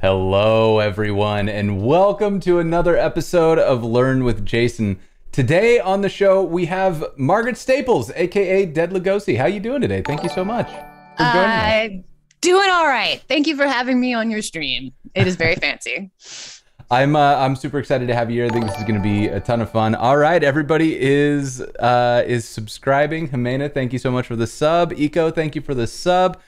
Hello, everyone, and welcome to another episode of Learn with Jason. Today on the show, we have Margaret Staples, aka Dead Lugosi. How you doing today? Thank you so much for joining us. Uh, doing all right. Thank you for having me on your stream. It is very fancy. I'm uh, I'm super excited to have you here. I think this is going to be a ton of fun. All right, everybody is uh, is subscribing. Jimena, thank you so much for the sub. Eco, thank you for the sub.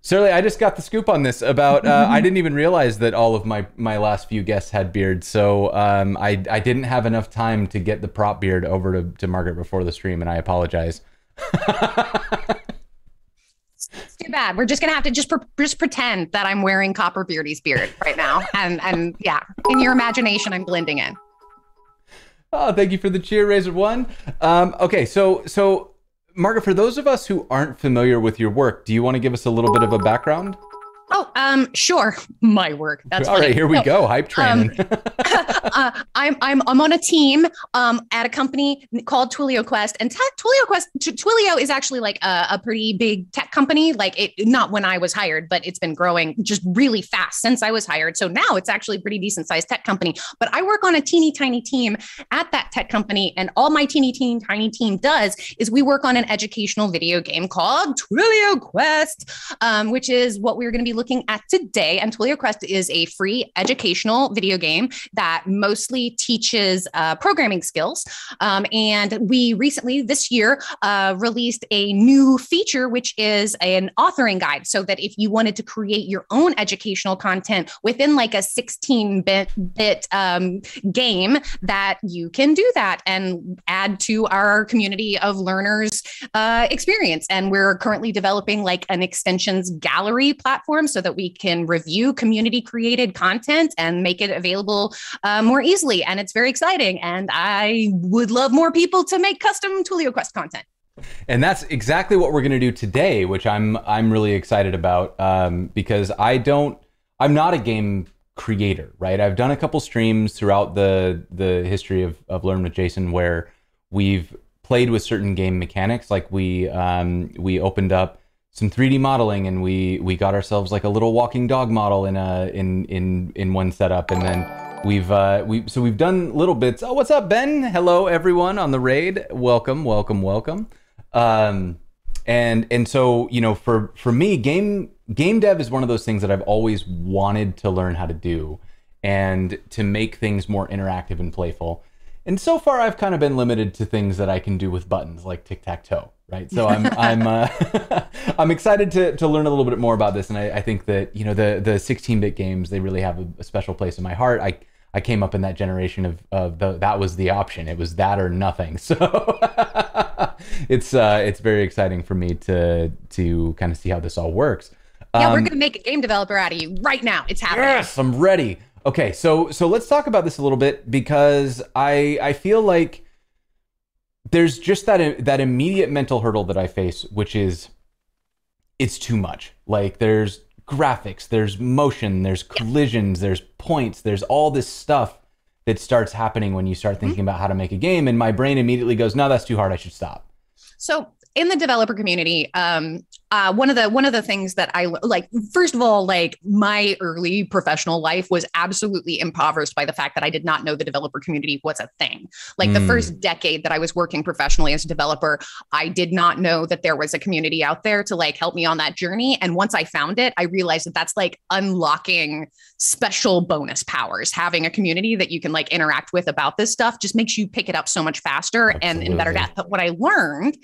Surly, I just got the scoop on this about. Uh, I didn't even realize that all of my my last few guests had beards, so um, I I didn't have enough time to get the prop beard over to, to Margaret before the stream, and I apologize. It's too bad. We're just gonna have to just pre- just pretend that I'm wearing Copper Beardy's beard right now, and and yeah, in your imagination, I'm blending in. Oh, thank you for the cheer, Razor One. Um, okay, so so Margaret, for those of us who aren't familiar with your work, do you want to give us a little bit of a background? Oh, um, sure. My work. That's All right, funny. here we No, go. Hype training. uh, I'm I'm I'm on a team um, at a company called Twilio Quest, and Twilio Quest Twilio is actually like a, a pretty big tech company. Like it, not when I was hired, but it's been growing just really fast since I was hired. So now it's actually a pretty decent sized tech company. But I work on a teeny tiny team at that tech company, and all my teeny teeny tiny team does is we work on an educational video game called Twilio Quest, um, which is what we're going to be looking at today. And Twilio Quest is a free educational video game that mostly teaches uh, programming skills. Um, and we recently, this year, uh, released a new feature, which is an authoring guide. So that if you wanted to create your own educational content within like a 16 bit, bit um, game, that you can do that and add to our community of learners uh, experience. And we're currently developing like an extensions gallery platform so that we can review community created content and make it available uh, more easily. And it's very exciting. And I would love more people to make custom Twilio Quest content. and that's exactly what we're going to do today, which I'm I'm really excited about um, because I don't I'm not a game creator, right? I've done a couple streams throughout the the history of of Learn with Jason where we've played with certain game mechanics, like we um, we opened up some 3D modeling and we we got ourselves like a little walking dog model in a in in in one setup, and then we've uh, we so we've done little bits. Oh, what's up, Ben? Hello, everyone on the raid. Welcome, welcome, welcome. Um, and and so you know, for for me, game game dev is one of those things that I've always wanted to learn how to do, and to make things more interactive and playful. And so far, I've kind of been limited to things that I can do with buttons, like tic tac toe, right? So I'm I'm uh, I'm excited to to learn a little bit more about this, and I, I think that you know the the 16-bit games they really have a, a special place in my heart. I I came up in that generation of of the, that was the option. It was that or nothing. So it's uh it's very exciting for me to to kind of see how this all works. Yeah, we're Um, going to make a game developer out of you right now. It's happening. Yes, I'm ready. Okay, so so let's talk about this a little bit because I I feel like there's just that that immediate mental hurdle that I face, which is it's too much. Like there's graphics, there's motion, there's collisions, there's points, there's all this stuff that starts happening when you start thinking mm-hmm. about how to make a game, and my brain immediately goes, "No, that's too hard. I should stop." So in the developer community, um, uh, one of the one of the things that I like, first of all, like my early professional life was absolutely impoverished by the fact that I did not know the developer community was a thing. Like the Mm. first decade that I was working professionally as a developer, I did not know that there was a community out there to like help me on that journey. And once I found it, I realized that that's like unlocking special bonus powers. Having a community that you can like interact with about this stuff just makes you pick it up so much faster and in better Absolutely. depth. But what I learned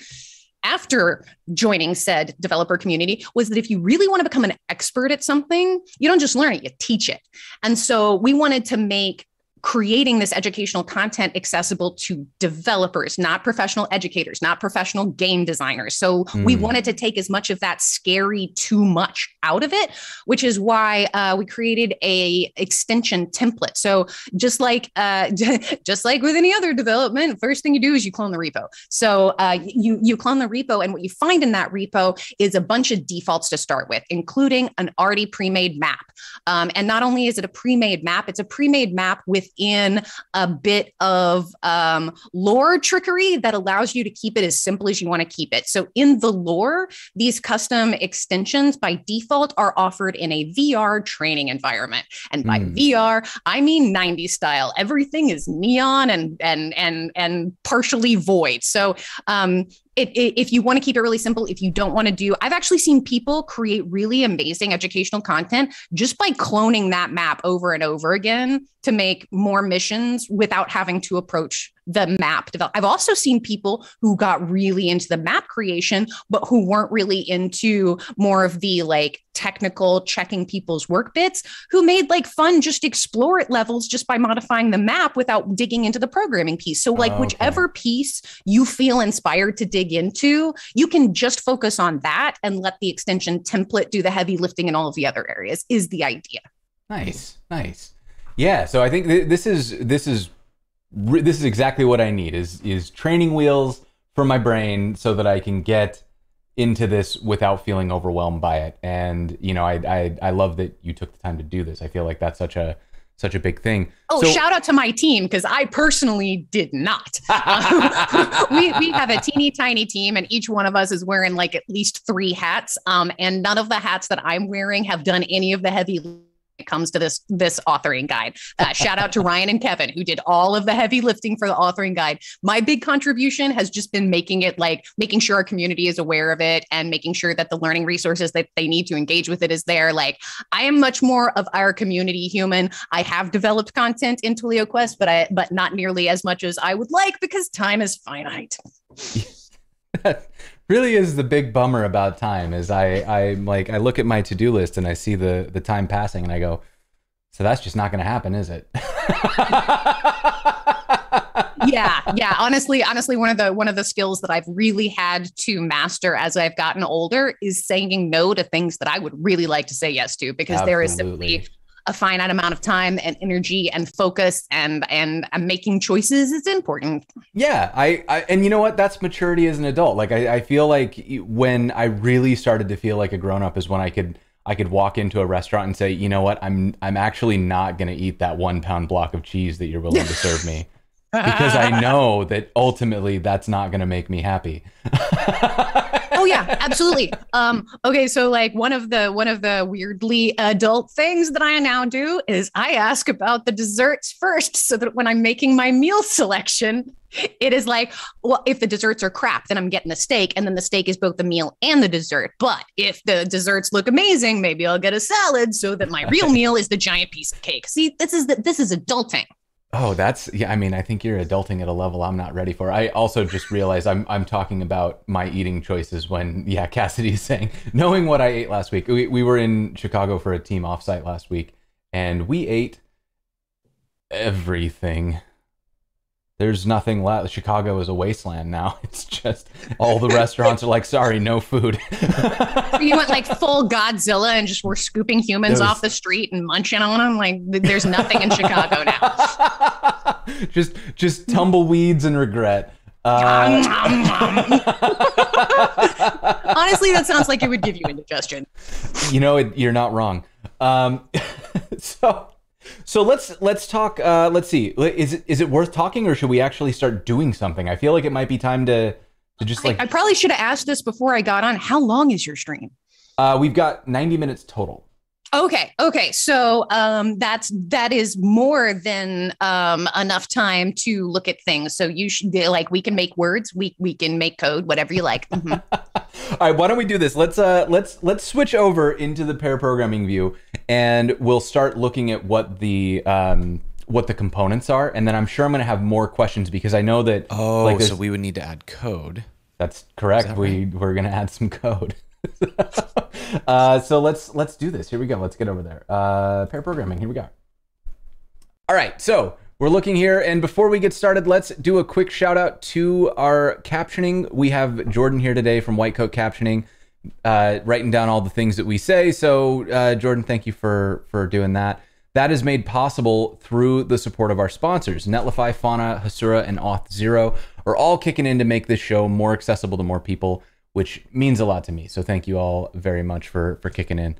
after joining said developer community was that if you really want to become an expert at something, you don't just learn it, you teach it. And so we wanted to make creating this educational content accessible to developers, not professional educators, not professional game designers. So we Mm. wanted to take as much of that scary too much out of it, which is why uh, we created a extension template. So just like uh, just like with any other development, first thing you do is you clone the repo. So uh, you you clone the repo, and what you find in that repo is a bunch of defaults to start with, including an already pre-made map. Um, and not only is it a pre-made map, it's a pre-made map with in a bit of um, lore trickery that allows you to keep it as simple as you want to keep it. So in the lore, these custom extensions by default are offered in a VR training environment. And by mm. VR, I mean 90s style. Everything is neon and and and and partially void. So um, it, it, if you want to keep it really simple, if you don't want to do, I've actually seen people create really amazing educational content just by cloning that map over and over again to make more missions without having to approach the map develop. I've also seen people who got really into the map creation, but who weren't really into more of the like technical checking people's work bits, who made like fun just explore it levels just by modifying the map without digging into the programming piece. So, like, oh, okay. whichever piece you feel inspired to dig into, you can just focus on that and let the extension template do the heavy lifting in all of the other areas, is the idea. Nice, nice. Yeah, so I think th- this is this is this is exactly what I need is is training wheels for my brain so that I can get into this without feeling overwhelmed by it. And you know, I I, I love that you took the time to do this. I feel like that's such a such a big thing. Oh, so, shout out to my team because I personally did not. we we have a teeny tiny team, and each one of us is wearing like at least three hats. Um, and none of the hats that I'm wearing have done any of the heavy it comes to this this authoring guide. Uh, shout out to Ryan and Kevin who did all of the heavy lifting for the authoring guide. My big contribution has just been making it like making sure our community is aware of it and making sure that the learning resources that they need to engage with it is there. Like I am much more of our community human. I have developed content in Twilio Quest, but I but not nearly as much as I would like because time is finite. really is the big bummer about time is I I like I look at my to-do list and I see the the time passing and I go, so that's just not going to happen, is it? yeah, yeah. Honestly, honestly, one of the one of the skills that I've really had to master as I've gotten older is saying no to things that I would really like to say yes to because Absolutely. there is simply a finite amount of time and energy and focus and and, and making choices is important. Yeah, I, I and you know what? That's maturity as an adult. Like I, I feel like when I really started to feel like a grown up is when I could I could walk into a restaurant and say, you know what, I'm I'm actually not gonna eat that one pound block of cheese that you're willing to serve me. because I know that ultimately that's not going to make me happy. oh yeah, absolutely. Um, okay, so like one of the one of the weirdly adult things that I now do is I ask about the desserts first, so that when I'm making my meal selection, it is like, well, if the desserts are crap, then I'm getting the steak, and then the steak is both the meal and the dessert. But if the desserts look amazing, maybe I'll get a salad, so that my real meal is the giant piece of cake. See, this is the, this is adulting. Oh, that's yeah. I mean, I think you're adulting at a level I'm not ready for. I also just realized I'm I'm talking about my eating choices when yeah, Cassidy is saying knowing what I ate last week. We we were in Chicago for a team offsite last week, and we ate everything. There's nothing left. Chicago is a wasteland now. It's just all the restaurants are like, sorry, no food. you went like full Godzilla and just were scooping humans was... off the street and munching on them. Like there's nothing in Chicago now. just just tumbleweeds and regret. Uh... Honestly, that sounds like it would give you indigestion. You know, it, you're not wrong. Um, so so let's let's talk. Uh, let's see. Is it is it worth talking, or should we actually start doing something? I feel like it might be time to to just like. I, I probably should have asked this before I got on. How long is your stream? Uh, we've got ninety minutes total. Okay. Okay. So um, that's that is more than um, enough time to look at things. So you should like we can make words, we we can make code, whatever you like. Mm-hmm. All right. Why don't we do this? Let's uh let's let's switch over into the pair programming view, and we'll start looking at what the um what the components are, and then I'm sure I'm going to have more questions because I know that. Oh, like so we would need to add code. That's correct. That we right? we're going to add some code. uh, so let's let's do this. Here we go. Let's get over there. Uh, pair programming. Here we go. All right. So we're looking here, and before we get started, let's do a quick shout out to our captioning. We have Jordan here today from White Coat Captioning, uh, writing down all the things that we say. So uh, Jordan, thank you for for doing that. That is made possible through the support of our sponsors. Netlify, Fauna, Hasura, and Auth0 are all kicking in to make this show more accessible to more people which means a lot to me. So thank you all very much for for kicking in.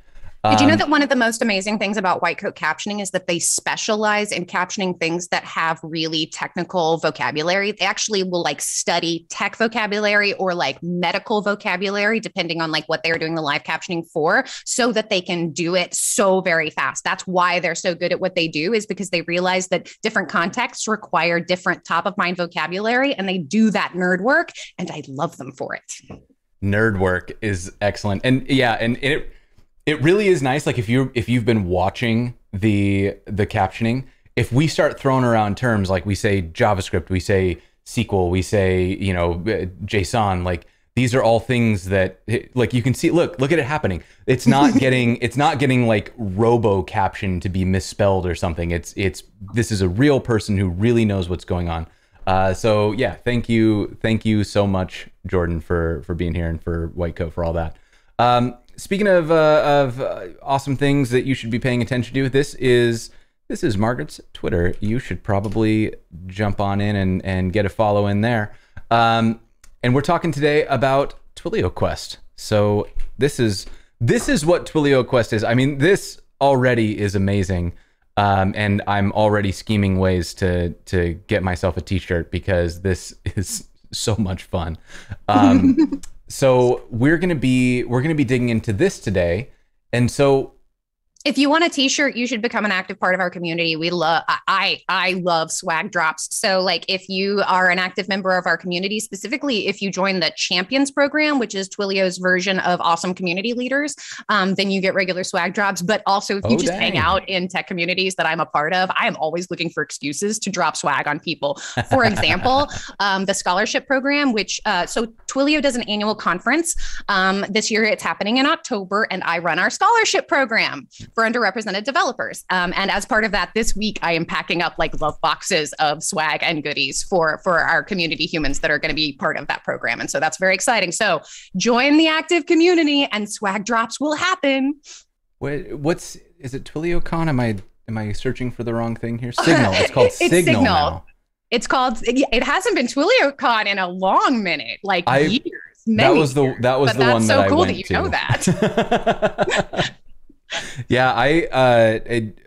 Did you know Um, that one of the most amazing things about white coat captioning is that they specialize in captioning things that have really technical vocabulary? They actually will like study tech vocabulary or like medical vocabulary, depending on like what they're doing the live captioning for, so that they can do it so very fast. That's why they're so good at what they do, is because they realize that different contexts require different top of mind vocabulary and they do that nerd work. And I love them for it. Nerd work is excellent. And yeah and it it really is nice like if you if you've been watching the the captioning if we start throwing around terms like we say javascript we say sql we say you know json like these are all things that like you can see look look at it happening. It's not getting it's not getting like robo caption to be misspelled or something. It's it's this is a real person who really knows what's going on uh, so yeah, thank you, thank you so much, Jordan, for for being here and for White Coat for all that. Um, speaking of uh, of uh, awesome things that you should be paying attention to, this is this is Margaret's Twitter. You should probably jump on in and and get a follow in there. Um, and we're talking today about Twilio Quest. So this is this is what Twilio Quest is. I mean, this already is amazing. Um, and I'm already scheming ways to to get myself a T-shirt because this is so much fun. Um, so we're gonna be we're gonna be digging into this today, and so if you want a t-shirt you should become an active part of our community. We love i i love swag drops. So like if you are an active member of our community specifically if you join the champions program which is twilio's version of awesome community leaders um, then you get regular swag drops. But also if you Oh, just hang out in tech communities that i'm a part of i am always looking for excuses to drop swag on people. For example um, the scholarship program which uh, so twilio does an annual conference. Um, this year it's happening in october and i run our scholarship program for underrepresented developers. Um, and as part of that, this week I am packing up like love boxes of swag and goodies for for our community humans that are going to be part of that program. And so that's very exciting. So join the active community, and swag drops will happen. what, what's is it TwilioCon? Am I am I searching for the wrong thing here? Signal. It's called It's Signal, Signal. now. It's called. It hasn't been TwilioCon in a long minute, like I- years. That was the that was But the that's one so that I cool went that you to. know that. yeah, I uh, it,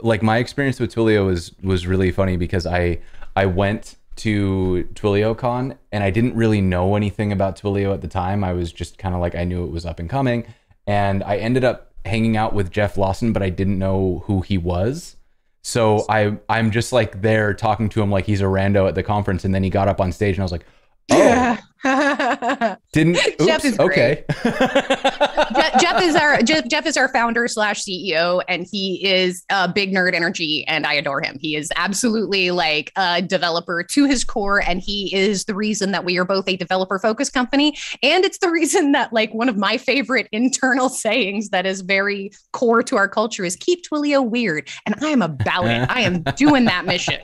like my experience with Twilio was was really funny because I I went to TwilioCon and I didn't really know anything about Twilio at the time. I was just kind of like I knew it was up and coming, and I ended up hanging out with Jeff Lawson, but I didn't know who he was. So I I'm just like there talking to him like he's a rando at the conference, and then he got up on stage and I was like, oh, didn't Jeff oops, is okay. Je- Jeff is our Jeff, Jeff is our founder slash CEO, and he is a big nerd energy, and I adore him. He is absolutely like a developer to his core, and he is the reason that we are both a developer focused company, and it's the reason that like one of my favorite internal sayings that is very core to our culture is keep Twilio weird, and I am about it. I am doing that mission.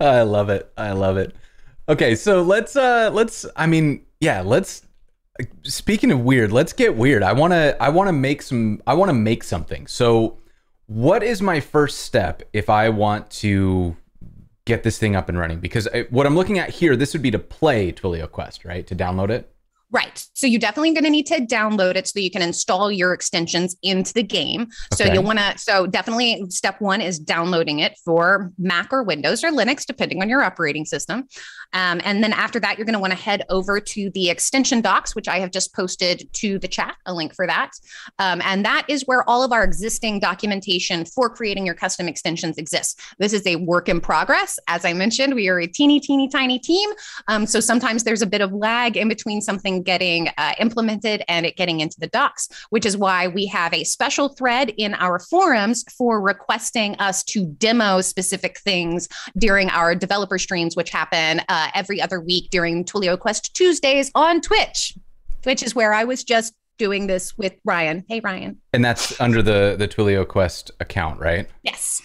I love it. I love it. Okay, so let's uh let's I mean, yeah, let's speaking of weird, let's get weird. I want to I want to make some I want to make something. So what is my first step if I want to get this thing up and running? Because I, what I'm looking at here, this would be to play Twilio Quest, right? To download it. Right. So you're definitely going to need to download it so you can install your extensions into the game. So you'll want to, so definitely step one is downloading it for Mac or Windows or Linux, depending on your operating system. Um, and then after that, you're going to want to head over to the extension docs, which I have just posted to the chat, a link for that. Um, and that is where all of our existing documentation for creating your custom extensions exists. This is a work in progress. As I mentioned, we are a teeny, teeny, tiny team. Um, so sometimes there's a bit of lag in between something getting uh, implemented and it getting into the docs, which is why we have a special thread in our forums for requesting us to demo specific things during our developer streams, which happen uh, every other week during Twilio Quest Tuesdays on Twitch. Twitch is where I was just doing this with Ryan. Hey, Ryan. And that's under the the Twilio Quest account, right? Yes.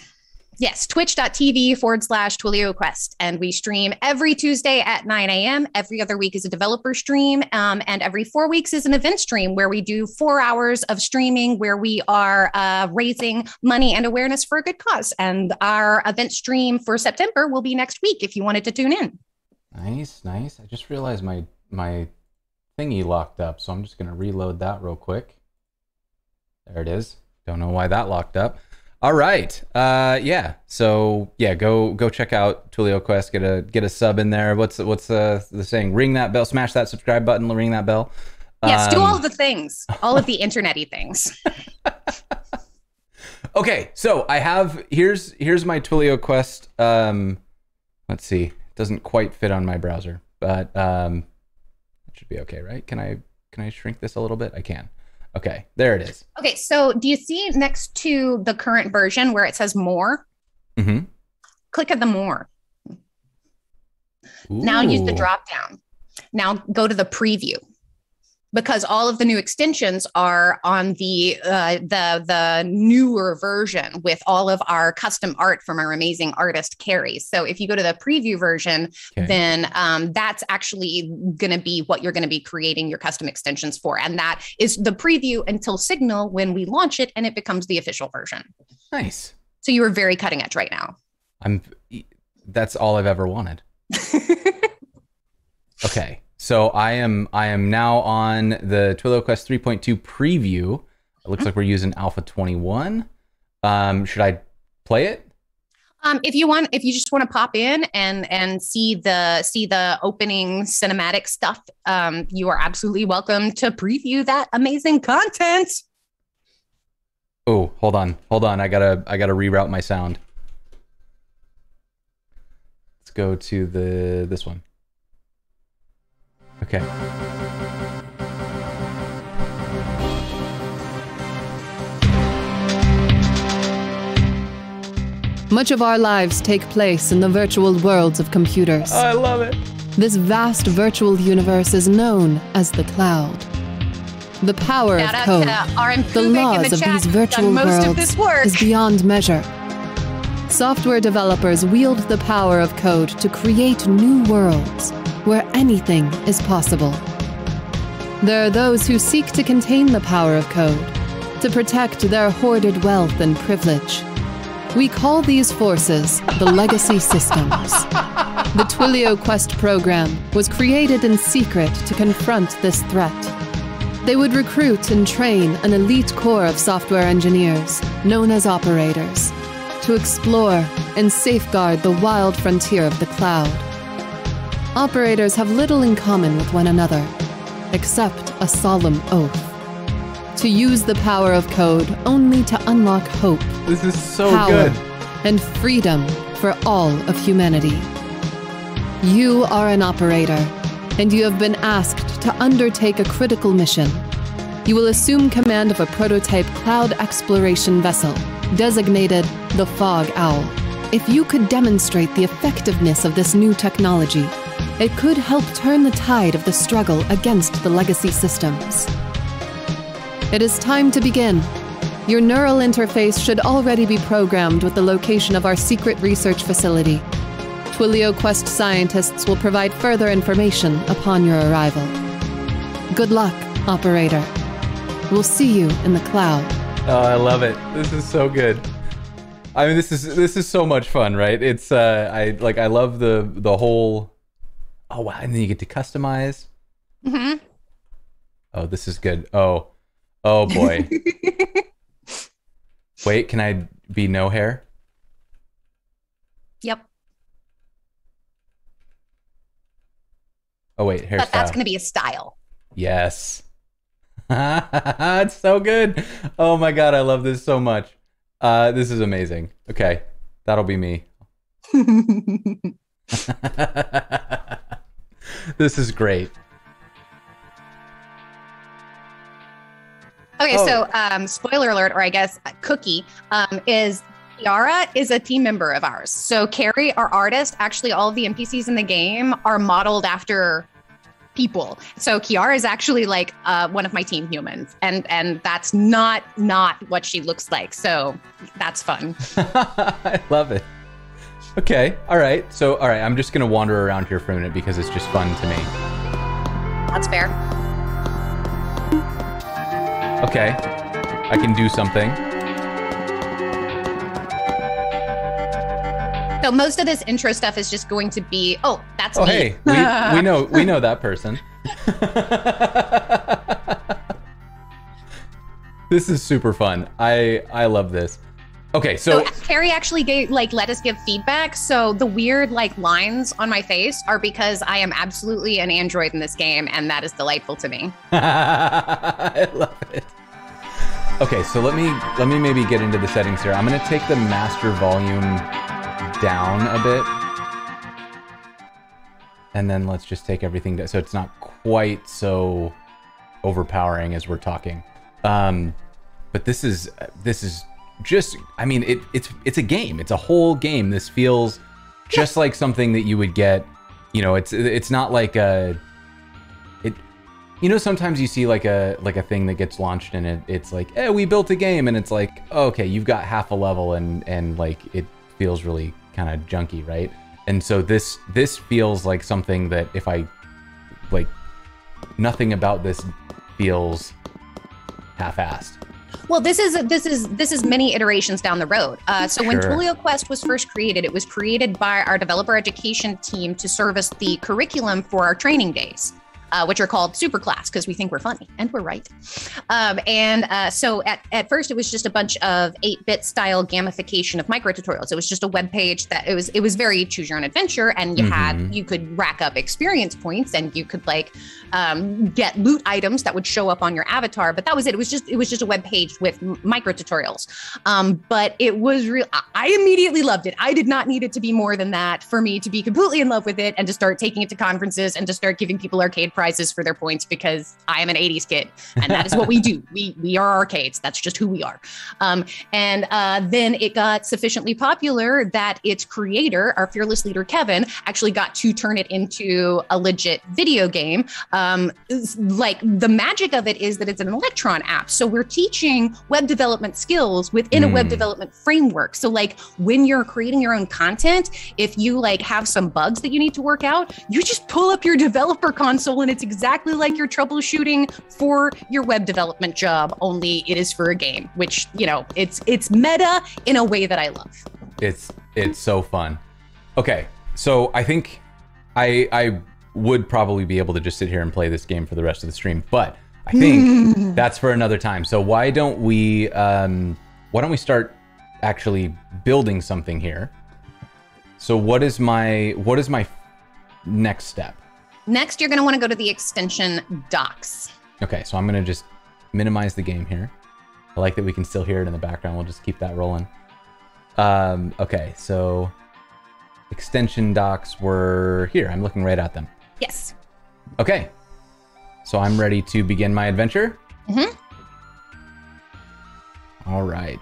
Yes, twitch.tv forward slash Twilio Quest. And we stream every Tuesday at 9 a.m. Every other week is a developer stream. Um, and every four weeks is an event stream where we do four hours of streaming where we are uh, raising money and awareness for a good cause. And our event stream for September will be next week if you wanted to tune in. Nice, nice. I just realized my my thingy locked up, so I'm just gonna reload that real quick. There it is. Don't know why that locked up. All right. Uh, yeah. So yeah, go go check out Twilio Quest. Get a get a sub in there. What's what's uh, the saying? Ring that bell. Smash that subscribe button. Ring that bell. Yes, do all the things, all of the internety things. okay, so I have here's here's my Twilio Quest. Um, let's see, it doesn't quite fit on my browser, but um, it should be okay, right? Can I can I shrink this a little bit? I can. Okay, there it is. Okay, so do you see next to the current version where it says more? Mm-hmm. Click at the more. Now use the drop down. Now go to the preview because all of the new extensions are on the uh, the the newer version with all of our custom art from our amazing artist Carrie. So if you go to the preview version, okay. then um, that's actually going to be what you're going to be creating your custom extensions for, and that is the preview until Signal when we launch it and it becomes the official version. Nice. So you are very cutting edge right now. I'm. That's all I've ever wanted. okay. So I am I am now on the Twilio Quest 3.2 preview. It looks like we're using Alpha 21. Um, should I play it? Um, if you want, if you just want to pop in and and see the see the opening cinematic stuff, um, you are absolutely welcome to preview that amazing content. Oh, hold on, hold on. I gotta I gotta reroute my sound. Let's go to the this one. Okay. Much of our lives take place in the virtual worlds of computers. I love it. This vast virtual universe is known as the cloud. The power Shout of code, the laws the of these virtual worlds, is beyond measure. Software developers wield the power of code to create new worlds where anything is possible. There are those who seek to contain the power of code, to protect their hoarded wealth and privilege. We call these forces the legacy systems. The Twilio Quest program was created in secret to confront this threat. They would recruit and train an elite corps of software engineers, known as operators, to explore and safeguard the wild frontier of the cloud operators have little in common with one another, except a solemn oath. To use the power of code only to unlock hope. This is so power, good. And freedom for all of humanity. You are an operator, and you have been asked to undertake a critical mission. You will assume command of a prototype cloud exploration vessel, designated the Fog Owl. If you could demonstrate the effectiveness of this new technology, it could help turn the tide of the struggle against the legacy systems. It is time to begin. Your neural interface should already be programmed with the location of our secret research facility. Twilio Quest scientists will provide further information upon your arrival. Good luck, operator. We'll see you in the cloud. Oh, I love it. This is so good. I mean, this is this is so much fun, right? It's uh, I like I love the the whole Oh wow! And then you get to customize. Mm-hmm. Oh, this is good. Oh, oh boy. Wait, can I be no hair? Yep. Oh wait, hairstyle. But that's going to be a style. Yes. it's so good. Oh my god, I love this so much. Uh, this is amazing. Okay, that'll be me. this is great. Okay, oh. so um, spoiler alert, or I guess Cookie um, is Kiara is a team member of ours. So Carrie, our artist, actually all of the NPCs in the game are modeled after people. So Kiara is actually like uh, one of my team humans, and and that's not not what she looks like. So that's fun. I love it. Okay. All right. So, all right. I'm just gonna wander around here for a minute because it's just fun to me. That's fair. Okay. I can do something. So most of this intro stuff is just going to be, oh, that's oh, me. hey, we, we know we know that person. this is super fun. I I love this. Okay, so, so Carrie actually gave like let us give feedback. So the weird like lines on my face are because I am absolutely an android in this game, and that is delightful to me. I love it. Okay, so let me let me maybe get into the settings here. I'm gonna take the master volume down a bit. And then let's just take everything down so it's not quite so overpowering as we're talking. Um, but this is this is just I mean it it's it's a game. It's a whole game. This feels just like something that you would get, you know, it's it's not like a it you know sometimes you see like a like a thing that gets launched and it, it's like, "Eh, we built a game." And it's like, "Okay, you've got half a level and and like it feels really kind of junky, right?" And so this this feels like something that if I like nothing about this feels half-assed. Well, this is this is this is many iterations down the road. Uh, so sure. when Twilio Quest was first created, it was created by our developer education team to service the curriculum for our training days uh, which are called Superclass because we think we're funny and we're right. Um, and uh, so at, at first it was just a bunch of 8-bit style gamification of micro tutorials. It was just a web page that it was it was very choose your own adventure, and you mm-hmm. had you could rack up experience points and you could like um, get loot items that would show up on your avatar. But that was it. It was just it was just a web page with micro tutorials. Um, but it was real. I immediately loved it. I did not need it to be more than that for me to be completely in love with it and to start taking it to conferences and to start giving people arcade prizes prizes for their points because I am an 80s kid and that is what we do. We we are arcades. That's just who we are. Um, and uh, then it got sufficiently popular that its creator, our fearless leader Kevin, actually got to turn it into a legit video game. Um, like the magic of it is that it's an Electron app. So we're teaching web development skills within mm. a web hmm. development framework. So like when you're creating your own content, if you like have some bugs that you need to work out, you just pull up your developer console and it's exactly like your troubleshooting for your web development job, only it is for a game, which, you know, it's it's meta in a way that I love. It's it's so fun. Okay. So I think I I would probably be able to just sit here and play this game for the rest of the stream, but I think that's for another time. So why don't we um why don't we start actually building something here? So what is my what is my next step? Next, you're going to want to go to the extension docs. Okay, so I'm going to just minimize the game here. I like that we can still hear it in the background. We'll just keep that rolling. Um, okay, so extension docs were here. I'm looking right at them. Yes. Okay. So I'm ready to begin my adventure. Mm-hmm. All right.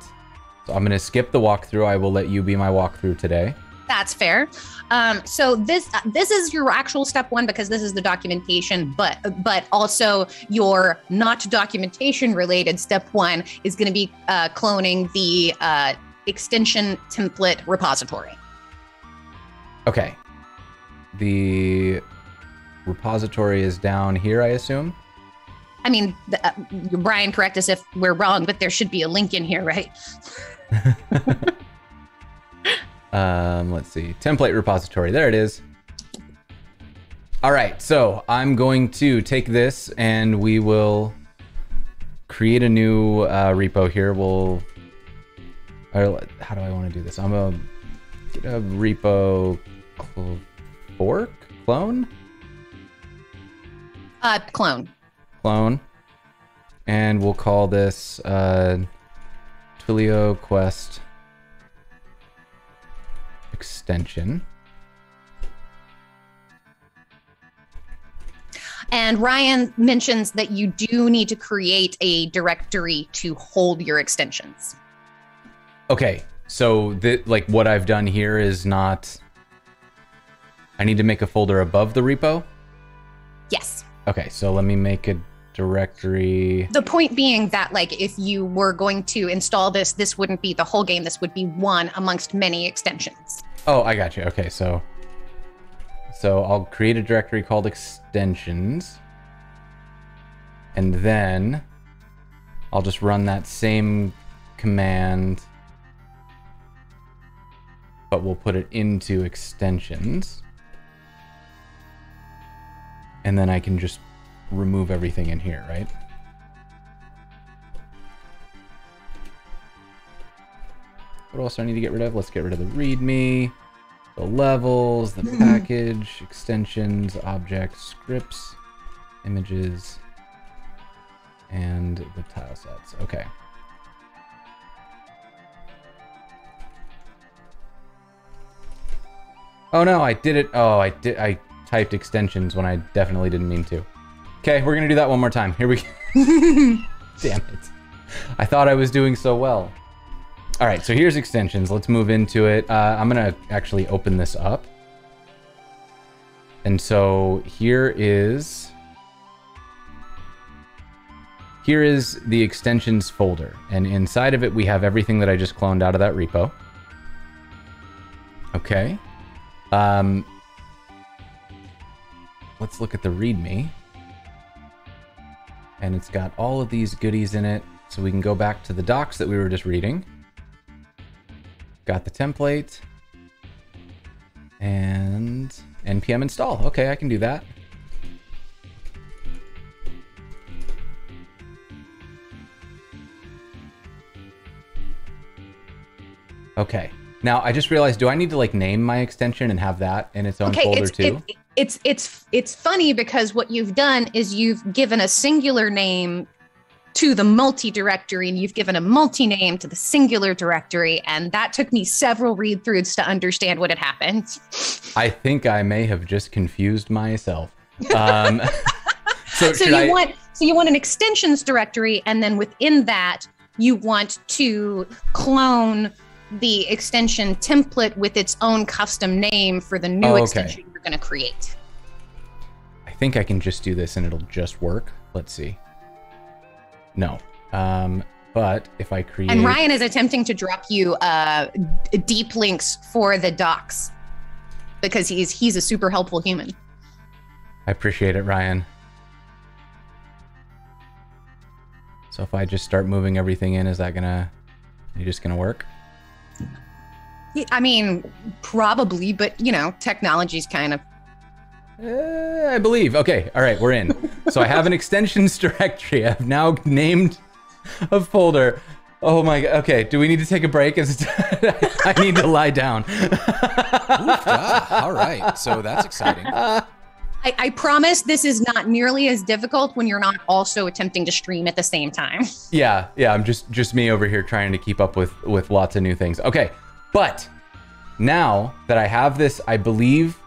So I'm going to skip the walkthrough. I will let you be my walkthrough today. That's fair. Um, so this uh, this is your actual step one because this is the documentation, but but also your not documentation related step one is going to be uh, cloning the uh, extension template repository. Okay. The repository is down here, I assume. I mean, the, uh, Brian, correct us if we're wrong, but there should be a link in here, right? Um, let's see, template repository. There it is. All right, so I'm going to take this and we will create a new uh, repo here. We'll, how do I want to do this? I'm a repo cl fork clone. Uh, clone. Clone, and we'll call this uh, Twilio Quest extension. And Ryan mentions that you do need to create a directory to hold your extensions. Okay, so that like what I've done here is not. I need to make a folder above the repo. Yes. Okay, so let me make a directory. The point being that, like, if you were going to install this, this wouldn't be the whole game. This would be one amongst many extensions. Oh, I got you. Okay, so so I'll create a directory called extensions, and then I'll just run that same command, but we'll put it into extensions. And then I can just remove everything in here, right? What else do I need to get rid of? Let's get rid of the README, the levels, the hmm. package, extensions, objects, scripts, images, and the tile sets. Okay. Oh no, I did it. Oh, I did. I typed extensions when I definitely didn't mean to. Okay, we're gonna do that one more time. Here we go. Damn it. I thought I was doing so well. All right, so here's extensions. Let's move into it. Uh, I'm gonna actually open this up. And so here is here is the extensions folder. And inside of it, we have everything that I just cloned out of that repo. Okay. Um, let's look at the README. And it's got all of these goodies in it. So we can go back to the docs that we were just reading. Got the template. And npm install. Okay, I can do that. Okay. Now I just realized, do I need to like name my extension and have that in its own okay, folder it's, too? It, it's it's it's funny because what you've done is you've given a singular name to the multi directory and you've given a multi name to the singular directory and that took me several read throughs to understand what had happened. I think I may have just confused myself. Um, so, so you I... want so you want an extensions directory and then within that you want to clone the extension template with its own custom name for the new oh, okay. extension you're going to create. I think I can just do this and it'll just work. Let's see. No. Um, but if I create. And Ryan is attempting to drop you uh, deep links for the docs because he's he's a super helpful human. I appreciate it, Ryan. So if I just start moving everything in, is that gonna? You just gonna work? I mean, probably, but you know, technology's kind of. Uh, I believe. Okay, all right, we're in. so I have an extensions directory. I've now named a folder. Oh my god. Okay, do we need to take a break? I need to lie down. all right, so that's exciting. I, I, promise this is not nearly as difficult when you're not also attempting to stream at the same time. Yeah, yeah. I'm just just me over here trying to keep up with with lots of new things. Okay, but now that I have this, I believe,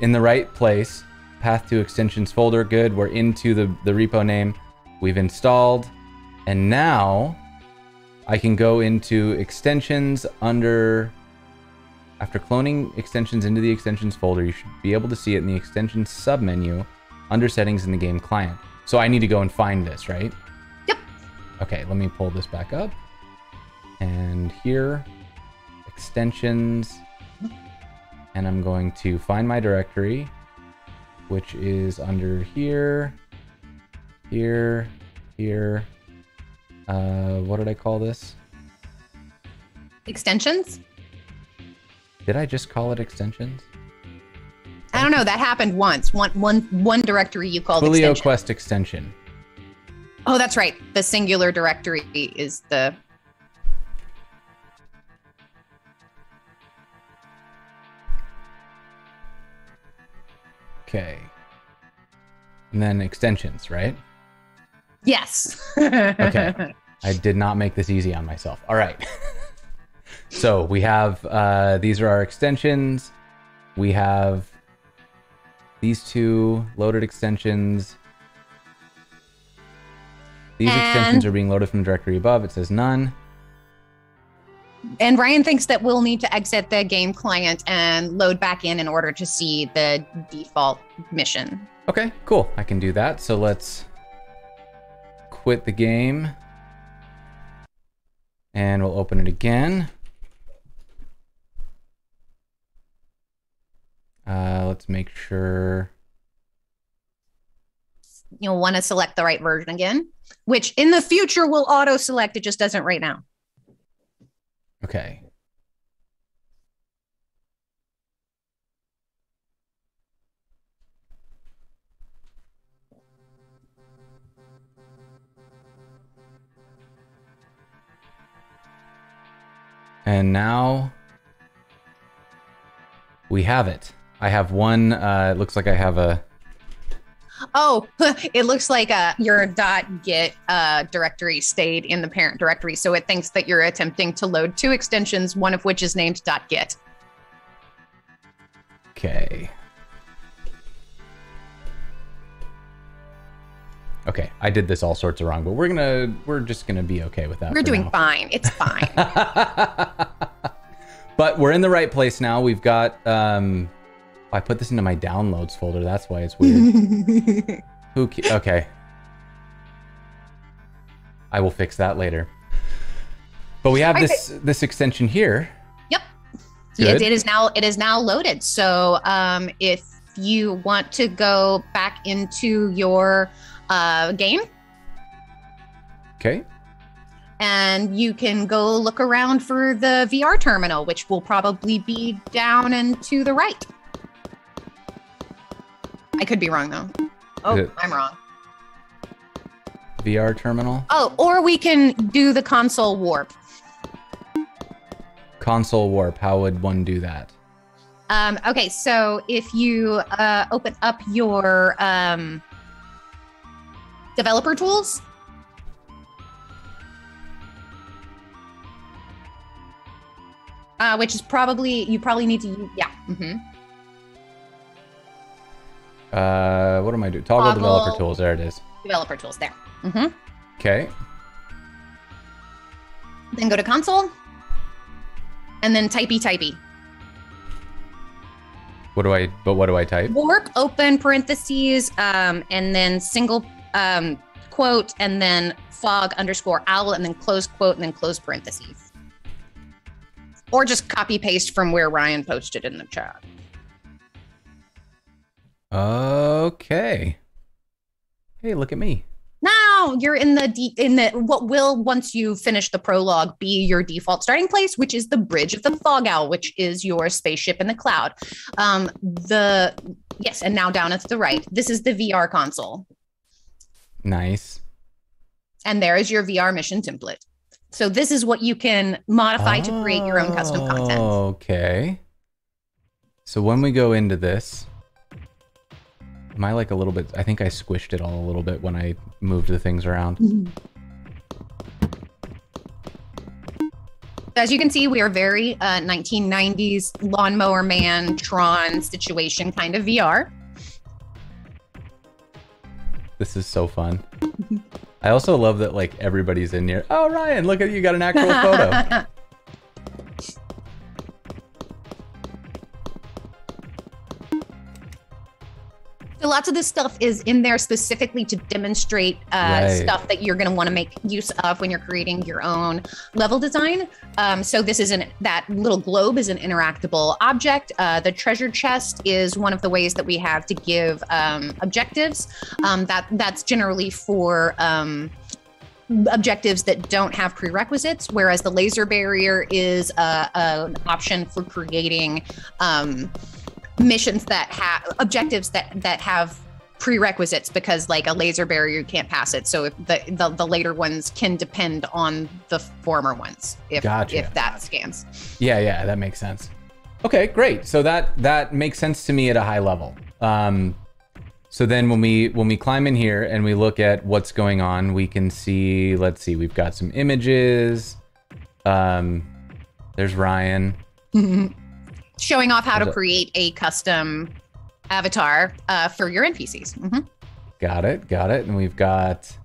in the right place, path to extensions folder, good. We're into the, the repo name. We've installed. And now I can go into extensions under, after cloning extensions into the extensions folder, you should be able to see it in the extensions submenu under settings in the game client. So I need to go and find this, right? Yep. Okay, let me pull this back up. And here extensions, and I'm going to find my directory, which is under here, here, here. Uh, what did I call this? Extensions? Did I just call it extensions? I don't know. That happened once. One, one, one directory you called Twilio extension. Quest extension. Oh, that's right. The singular directory is the Okay. And then extensions, right? Yes. okay. I did not make this easy on myself. All right. so we have uh, these are our extensions. We have these two loaded extensions. These and extensions are being loaded from the directory above. It says none and Ryan thinks that we'll need to exit the game client and load back in in order to see the default mission. Okay, cool. I can do that. So let's quit the game and we'll open it again. Uh, let's make sure. You'll want to select the right version again, which in the future will auto select. It just doesn't right now. Okay. And now we have it. I have one. Uh, it looks like I have a. Oh, it looks like uh, your .git uh, directory stayed in the parent directory, so it thinks that you're attempting to load two extensions, one of which is named dot .git. Okay. Okay, I did this all sorts of wrong, but we're gonna we're just gonna be okay with that. We're doing now. fine. It's fine. but we're in the right place now. We've got um I put this into my downloads folder. That's why it's weird. Who okay. I will fix that later. But we have this this extension here. Yep. It, it is now it is now loaded. So um if you want to go back into your uh, game. Okay. And you can go look around for the VR terminal, which will probably be down and to the right. I could be wrong though. Oh, I'm wrong. VR terminal? Oh, or we can do the console warp. Console warp, how would one do that? Um, okay, so if you uh, open up your um, developer tools. Uh, which is probably you probably need to use, yeah. Mm-hmm. Uh, what am I doing? Toggle, Toggle developer tools. There it is. Developer tools there. Mm-hmm. Okay. Then go to console, and then typey typey. What do I? But what do I type? Warp open parentheses, um, and then single um, quote and then fog underscore owl and then close quote and then close parentheses. Or just copy paste from where Ryan posted in the chat. Okay. Hey, look at me. Now you're in the de- in the what will once you finish the prologue be your default starting place, which is the bridge of the fog owl, which is your spaceship in the cloud. Um, the yes, and now down at the right, this is the VR console. Nice. And there is your VR mission template. So this is what you can modify oh, to create your own custom content. Okay. So when we go into this, am I like a little bit, I think I squished it all a little bit when I moved the things around. Mm-hmm. As you can see, we are very uh, 1990s lawnmower man, Tron situation kind of VR. This is so fun. I also love that like everybody's in here. Oh, Ryan, look at you got an actual photo. So lots of this stuff is in there specifically to demonstrate uh, right. stuff that you're going to want to make use of when you're creating your own level design. Um, so this is an that little globe is an interactable object. Uh, the treasure chest is one of the ways that we have to give um, objectives. Um, that that's generally for um, objectives that don't have prerequisites, whereas the laser barrier is uh, an option for creating um, missions that have objectives that that have prerequisites because like a laser barrier you can't pass it. So if the, the the, later ones can depend on the former ones if gotcha. if that scans. Yeah yeah that makes sense. Okay great. So that that makes sense to me at a high level. Um so then when we when we climb in here and we look at what's going on we can see let's see we've got some images. Um there's ryan showing off how to create a custom avatar uh, for your NPCs. Mm-hmm. Got it, got it. And we've got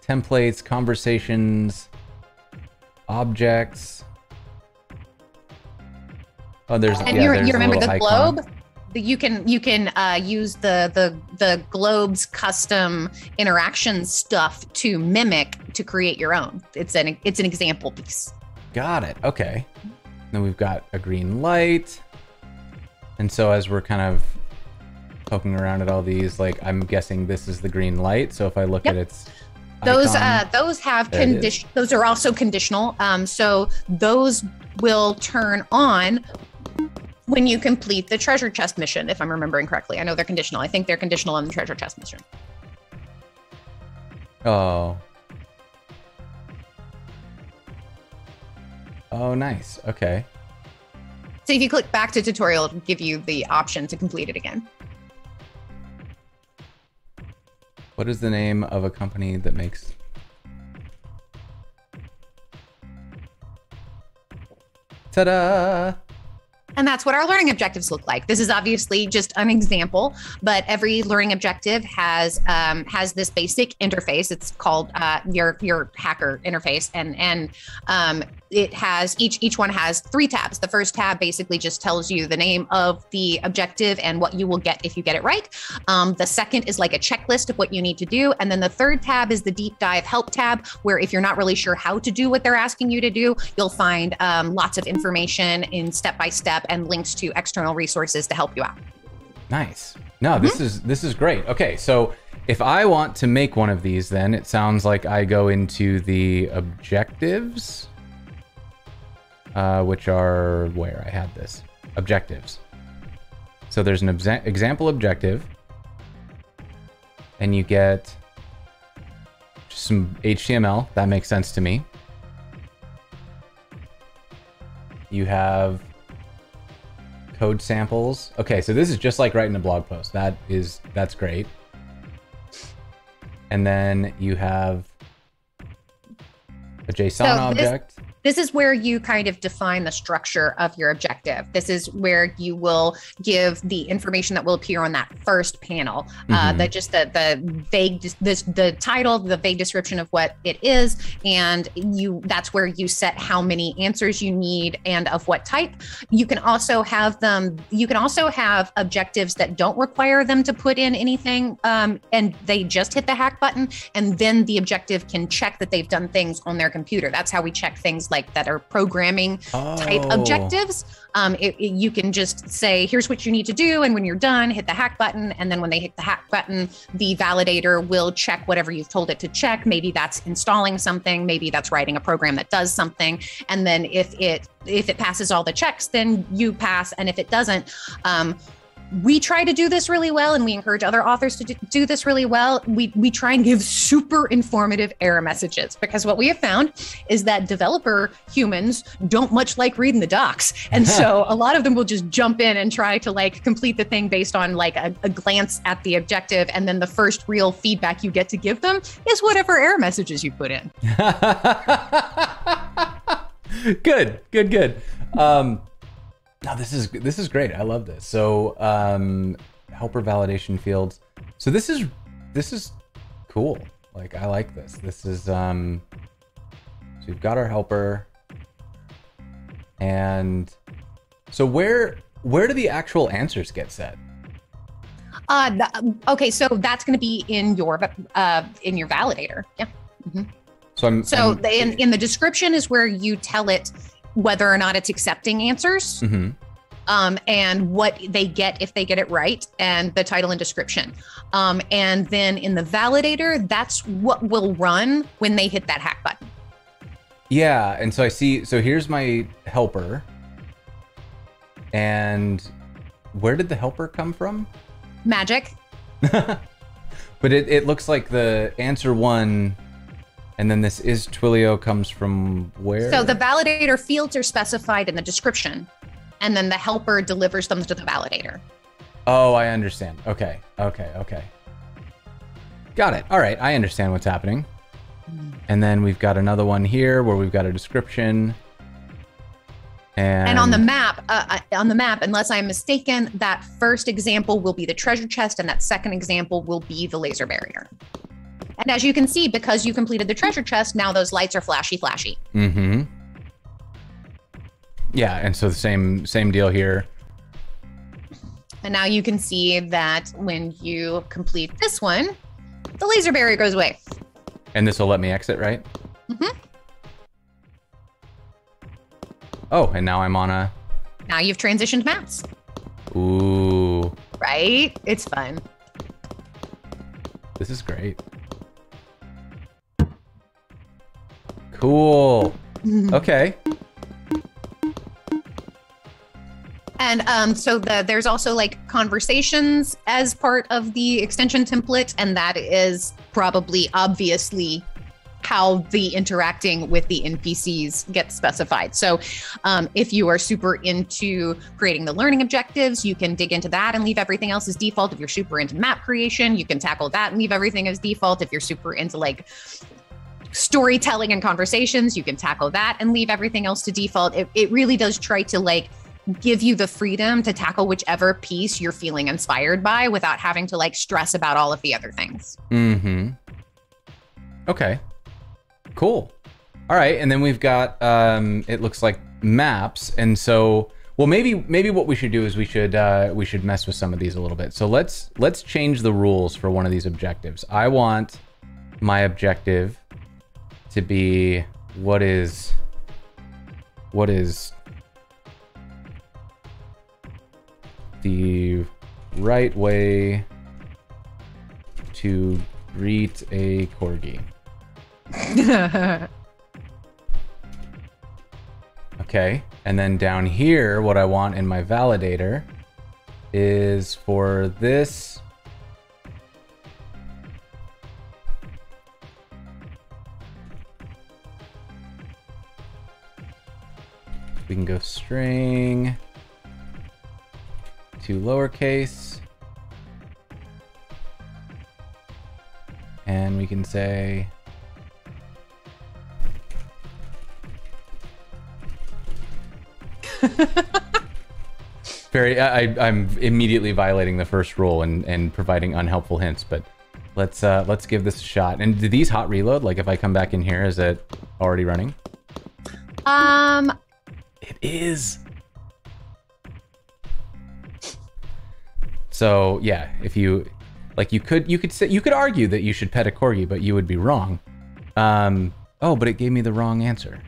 templates, conversations, objects. Oh, there's and yeah, you remember the icon. globe. You can you can uh, use the the the globe's custom interaction stuff to mimic to create your own. It's an it's an example piece. Got it. Okay. Then we've got a green light. And so as we're kind of poking around at all these, like I'm guessing this is the green light. So if I look yep. at its those icon, uh, those have condition. Those are also conditional. Um, so those will turn on when you complete the treasure chest mission. If I'm remembering correctly, I know they're conditional. I think they're conditional on the treasure chest mission. Oh. Oh, nice. Okay. So if you click back to tutorial, it'll give you the option to complete it again. What is the name of a company that makes Ta-da! And that's what our learning objectives look like. This is obviously just an example, but every learning objective has um, has this basic interface. It's called uh, your your hacker interface, and and um, it has each each one has three tabs. The first tab basically just tells you the name of the objective and what you will get if you get it right. Um, the second is like a checklist of what you need to do, and then the third tab is the deep dive help tab, where if you're not really sure how to do what they're asking you to do, you'll find um, lots of information in step by step and links to external resources to help you out. Nice. No, this is this is great. Okay, so if I want to make one of these, then it sounds like I go into the objectives, uh, which are where I had this objectives. So there's an exa- example objective, and you get some HTML. That makes sense to me. You have code samples. Okay, so this is just like writing a blog post. That is that's great. And then you have a JSON so object. This, is where you kind of define the structure of your objective. This is where you will give the information that will appear on that first panel. Uh, mm-hmm. Uh, that just the the vague this the title, the vague description of what it is, and you that's where you set how many answers you need and of what type. You can also have them. You can also have objectives that don't require them to put in anything, um, and they just hit the hack button, and then the objective can check that they've done things on their computer. That's how we check things like that are programming oh. type objectives. Um, it, it, you can just say, here's what you need to do. And when you're done, hit the hack button. And then when they hit the hack button, the validator will check whatever you've told it to check. Maybe that's installing something, maybe that's writing a program that does something. And then if it if it passes all the checks, then you pass. And if it doesn't, um, we try to do this really well and we encourage other authors to do this really well we we try and give super informative error messages. Because what we have found is that developer humans don't much like reading the docs. And so a lot of them will just jump in and try to like complete the thing based on like a, a glance at the objective and then the first real feedback you get to give them is whatever error messages you put in. Good good good. Um no, this is this is great. I love this. So, um, helper validation fields. So this is this is cool. Like I like this. This is um. So we've got our helper, and so where where do the actual answers get set? Uh, the, okay, so that's going to be in your uh in your validator. Yeah. Mm-hmm. So I'm so I'm, in in the description is where you tell it whether or not it's accepting answers. Mm-hmm. Um, and what they get if they get it right, and the title and description. Um, and then in the validator, that's what will run when they hit that hack button. Yeah. And so I see, so here's my helper. And where did the helper come from? Magic. but it, it looks like the answer one and then this is Twilio comes from where? So the validator fields are specified in the description, and then the helper delivers them to the validator. Oh, I understand. Okay, okay, okay. Got it. All right, I understand what's happening. And then we've got another one here where we've got a description. And, and on the map, uh, uh on the map, unless I'm mistaken, that first example will be the treasure chest, and that second example will be the laser barrier. And as you can see, because you completed the treasure chest, now those lights are flashy, flashy. Mm-hmm. Yeah, and so the same same deal here. And now you can see that when you complete this one, the laser barrier goes away. And this will let me exit, right? Mm-hmm. Oh, and now I'm on a. Now you've transitioned maps. Ooh. Right? It's fun. This is great. Cool. okay. And um, so the, there's also like conversations as part of the extension template, and that is probably obviously how the interacting with the NPCs gets specified. So, um, if you are super into creating the learning objectives, you can dig into that and leave everything else as default. If you're super into map creation, you can tackle that and leave everything as default. If you're super into like storytelling and conversations, you can tackle that and leave everything else to default. It, it really does try to like give you the freedom to tackle whichever piece you're feeling inspired by without having to like stress about all of the other things. Mm-hmm. Okay. Cool. All right, and then we've got um it looks like maps and so well maybe maybe what we should do is we should uh we should mess with some of these a little bit. So let's let's change the rules for one of these objectives. I want my objective to be what is what is the right way to greet a corgi. okay, and then down here, what I want in my validator is for this We can go string to lowercase. And we can say Very, I, I'm immediately violating the first rule and, and providing unhelpful hints, but let's uh, let's give this a shot. And do these hot reload? Like if I come back in here, is it already running? Um, it is. So yeah, if you like, you could you could say you could argue that you should pet a corgi, but you would be wrong. Um. Oh, but it gave me the wrong answer.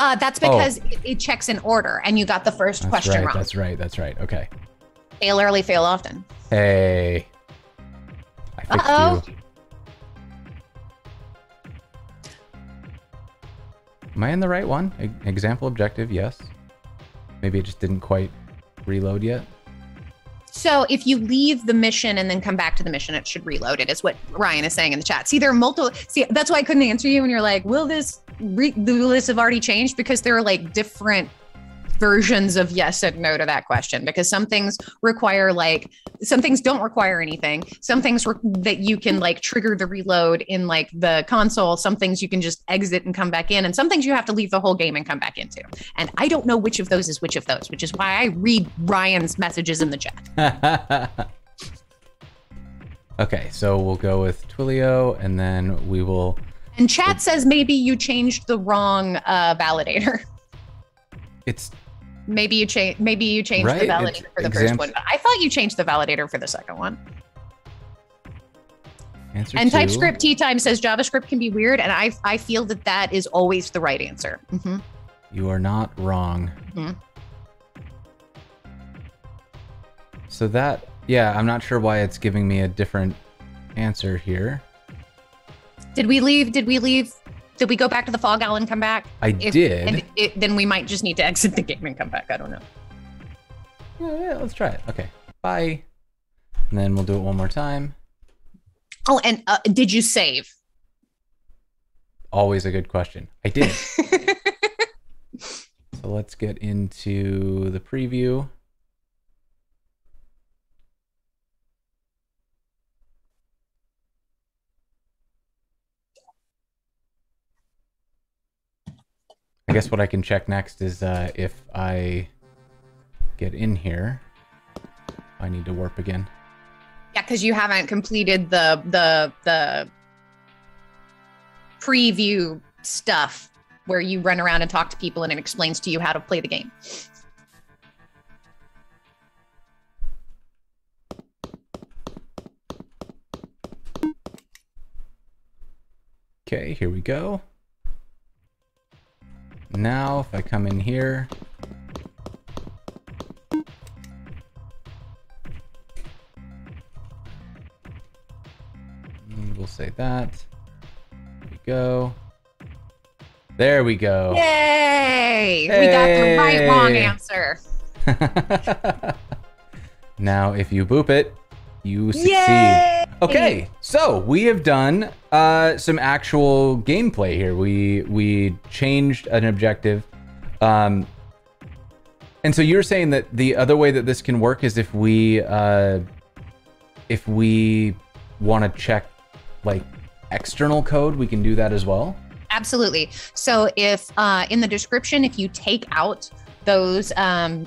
Uh, that's because oh. it, it, checks in order, and you got the first that's question right, wrong. That's right. That's right. Okay. Fail early, fail often. Hey. I fixed Uh-oh. you. Am I in the right one? E example objective, yes. Maybe it just didn't quite reload yet. So if you leave the mission and then come back to the mission, it should reload it, is what Ryan is saying in the chat. See, there are multiple. See, that's why I couldn't answer you when you're like, will this, re- will this have already changed? Because there are like different versions of yes and no to that question because some things require like some things don't require anything. Some things re- that you can like trigger the reload in like the console. Some things you can just exit and come back in and some things you have to leave the whole game and come back into. And i don't know which of those is which of those which is why i read ryan's messages in the chat. Okay so we'll go with twilio and then we will and chat says maybe you changed the wrong uh, validator. It's maybe you change maybe you changed right? the validator it's for the exam- first one. But I thought you changed the validator for the second one. Answer and two. TypeScript Tea Time says JavaScript can be weird, and I I feel that that is always the right answer. Mm-hmm. You are not wrong. Mm-hmm. So that yeah, I'm not sure why it's giving me a different answer here. Did we leave? Did we leave did we go back to the fog owl and come back? I if, did. And it, then we might just need to exit the game and come back. I don't know. Yeah, yeah, let's try it. Okay. Bye. And then we'll do it one more time. Oh, and uh, did you save? Always a good question. I did. so let's get into the preview. I guess what I can check next is uh, if I get in here, I need to warp again. Yeah, because you haven't completed the the the preview stuff where you run around and talk to people and it explains to you how to play the game. Okay, here we go. Now, if I come in here, mm, we'll say that. There we go. There we go. Yay! Hey. We got the right wrong answer. now, if you boop it, you succeed. Yay! Okay, so we have done uh, some actual gameplay here. We we changed an objective, um, and so you're saying that the other way that this can work is if we uh, if we want to check like external code, we can do that as well. Absolutely. So if uh, in the description, if you take out those um,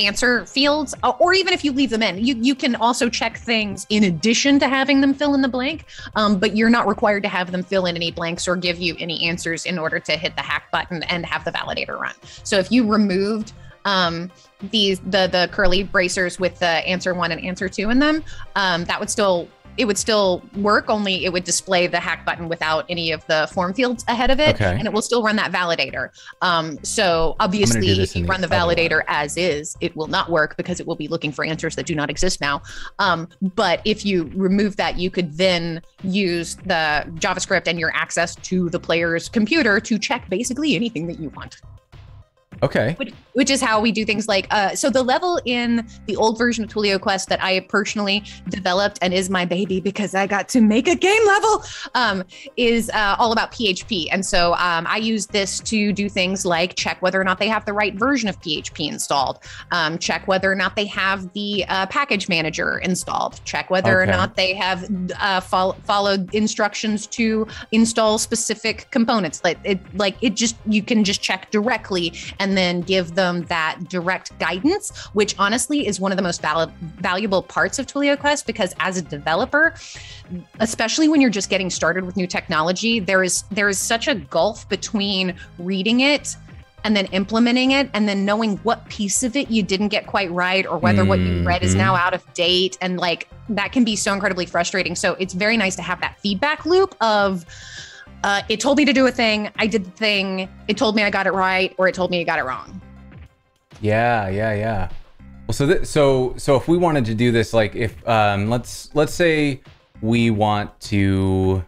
answer fields, uh, or even if you leave them in, you, you can also check things in addition to having them fill in the blank, um, but you're not required to have them fill in any blanks or give you any answers in order to hit the hack button and have the validator run. So if you removed um, these the the curly bracers with the answer one and answer two in them, um, that would still it would still work, only it would display the hack button without any of the form fields ahead of it. Okay. And it will still run that validator. Um, so obviously, if you run the validator as is, it will not work because it will be looking for answers that do not exist now. Um, but if you remove that, you could then use the JavaScript and your access to the player's computer to check basically anything that you want. Okay. Which, which, is how we do things like uh, so the level in the old version of Twilio Quest that I personally developed and is my baby because I got to make a game level um, is uh, all about PHP. And so um, I use this to do things like check whether or not they have the right version of PHP installed, um, check whether or not they have the uh, package manager installed, check whether okay. or not they have uh, fo- followed instructions to install specific components. Like it, like it just you can just check directly and and then give them that direct guidance, which honestly is one of the most val- valuable parts of Twilio Quest because as a developer, especially when you're just getting started with new technology, there is there is such a gulf between reading it and then implementing it and then knowing what piece of it you didn't get quite right or whether mm-hmm. what you read is now mm-hmm. out of date and like that can be so incredibly frustrating so it's very nice to have that feedback loop of uh, it told me to do a thing. I did the thing. It told me I got it right, or it told me I got it wrong. Yeah, yeah, yeah. Well, so th- so so if we wanted to do this, like if um, let's let's say we want to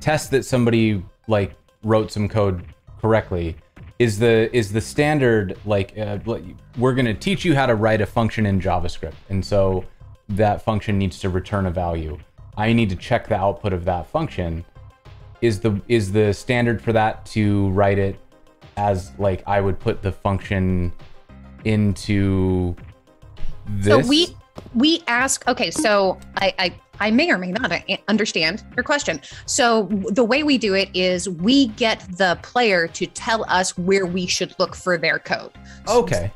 test that somebody like wrote some code correctly, is the is the standard like uh, we're going to teach you how to write a function in JavaScript, and so that function needs to return a value. I need to check the output of that function is the is the standard for that to write it as like I would put the function into this? So we we ask okay so I, I I may or may not understand your question. So the way we do it is we get the player to tell us where we should look for their code. Okay.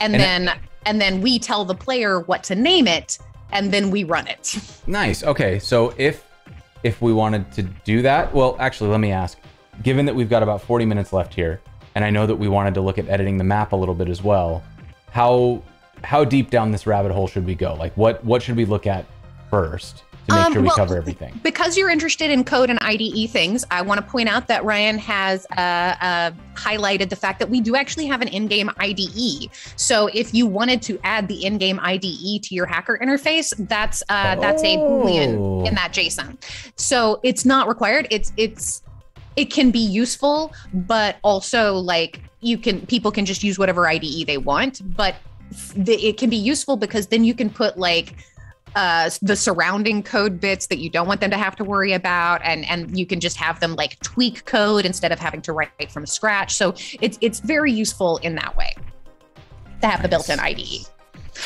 And, and then it, and then we tell the player what to name it and then we run it. Nice. Okay. So if if we wanted to do that. Well, actually, let me ask. Given that we've got about 40 minutes left here, and I know that we wanted to look at editing the map a little bit as well, how how deep down this rabbit hole should we go? Like, what what should we look at first? To make um, sure we well, cover everything. Because you're interested in code and IDE things, I want to point out that Ryan has uh, uh, highlighted the fact that we do actually have an in-game IDE. So if you wanted to add the in-game IDE to your hacker interface, that's uh, oh. that's a boolean in that JSON. So it's not required. It's it's it can be useful, but also like you can people can just use whatever IDE they want, but it can be useful because then you can put like uh, the surrounding code bits that you don't want them to have to worry about, and and you can just have them like tweak code instead of having to write from scratch. So it's it's very useful in that way to have nice. the built-in IDE.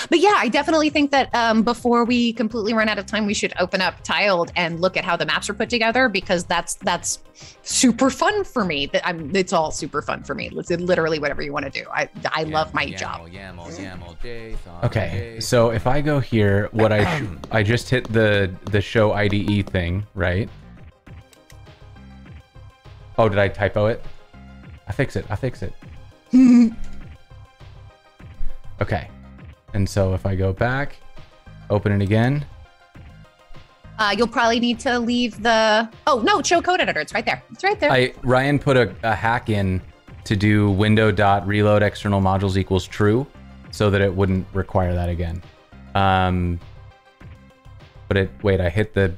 But yeah, I definitely think that um, before we completely run out of time, we should open up Tiled and look at how the maps are put together because that's that's super fun for me. That I'm, it's all super fun for me. It's literally whatever you want to do. I I love my job. Okay, so if I go here, what I I just hit the the show IDE thing, right? Oh, did I typo it? I fix it. I fix it. okay. And so if I go back, open it again. Uh, you'll probably need to leave the. Oh no, show code editor. It's right there. It's right there. I Ryan put a, a hack in to do window dot reload external modules equals true, so that it wouldn't require that again. Um, but it wait, I hit the.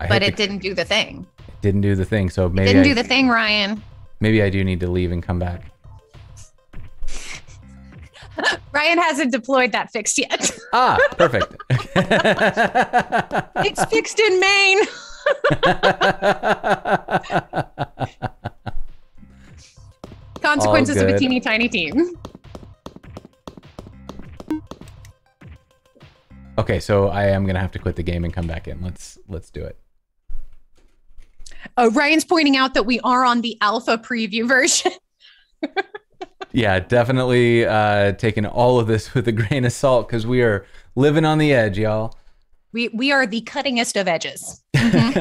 I but hit it the, didn't do the thing. It didn't do the thing, so maybe it didn't I, do the thing, Ryan. Maybe I do need to leave and come back. Ryan hasn't deployed that fix yet. ah, perfect. it's fixed in main. Consequences of a teeny tiny team. Okay, so I am gonna have to quit the game and come back in. Let's let's do it. Uh, Ryan's pointing out that we are on the alpha preview version. Yeah, definitely uh, taking all of this with a grain of salt because we are living on the edge, y'all. We we are the cuttingest of edges. Mm-hmm.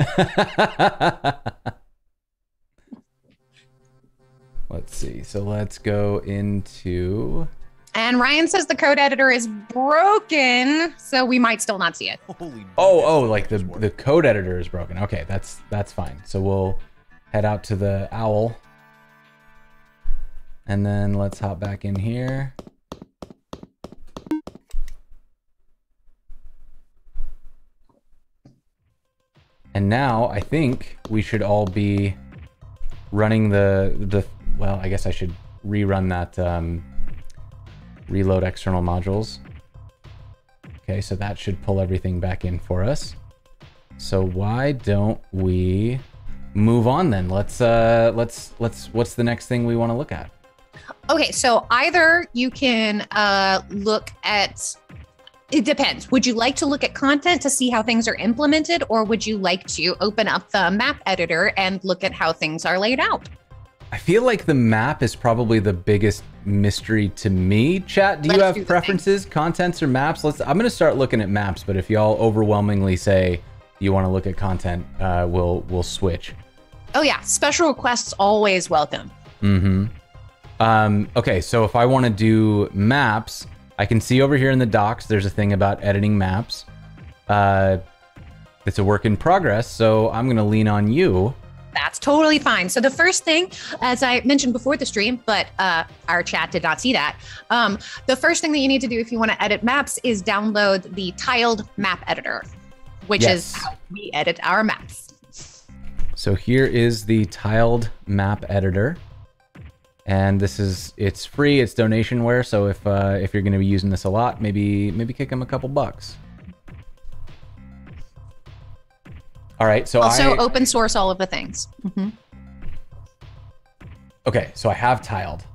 let's see. So let's go into and Ryan says the code editor is broken, so we might still not see it. Holy oh, oh, like the the code editor is broken. Okay, that's that's fine. So we'll head out to the owl. And then let's hop back in here. And now I think we should all be running the the well, I guess I should rerun that um, reload external modules. Okay, so that should pull everything back in for us. So why don't we move on then? Let's uh let's let's what's the next thing we want to look at? Okay, so either you can uh look at it depends. Would you like to look at content to see how things are implemented, or would you like to open up the map editor and look at how things are laid out? I feel like the map is probably the biggest mystery to me. Chat, do Let's you have do preferences, contents, or maps? Let's. I'm gonna start looking at maps, but if y'all overwhelmingly say you want to look at content, uh, we'll we'll switch. Oh yeah, special requests always welcome. Mm-hmm. Um, okay, so if I want to do maps, I can see over here in the docs. There's a thing about editing maps. Uh, it's a work in progress, so I'm gonna lean on you that's totally fine. So the first thing, as I mentioned before the stream, but uh, our chat did not see that. Um, the first thing that you need to do if you want to edit maps is download the tiled map editor, which yes. is how we edit our maps. So here is the tiled map editor. And this is it's free, it's donationware. So if uh, if you're going to be using this a lot, maybe maybe kick them a couple bucks. All right. So also I, open source all of the things. Mm-hmm. Okay. So I have tiled.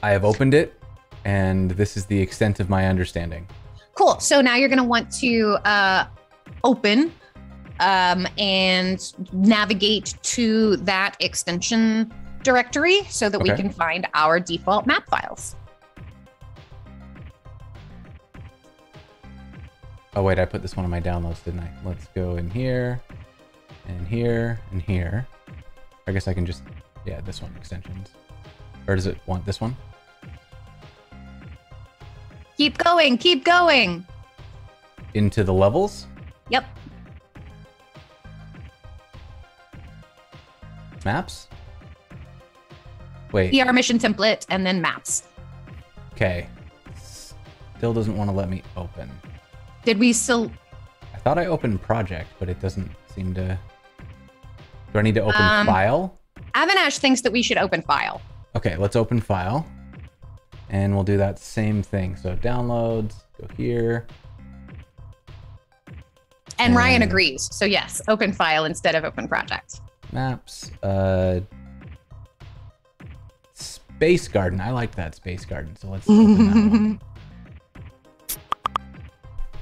I have opened it, and this is the extent of my understanding. Cool. So now you're going to want to uh, open um, and navigate to that extension directory so that okay. we can find our default map files. Oh wait, I put this one on my downloads, didn't I? Let's go in here, and here, and here. I guess I can just, yeah, this one, extensions. Or does it want this one? Keep going, keep going. Into the levels? Yep. Maps? Wait. VR mission template and then maps. Okay. Still doesn't want to let me open. Did we still? I thought I opened project, but it doesn't seem to. Do I need to open um, file? Avinash thinks that we should open file. Okay, let's open file. And we'll do that same thing. So downloads, go here. And, and Ryan agrees. So yes, open file instead of open project. Maps. Uh, Space Garden. I like that Space Garden. So let's open that one.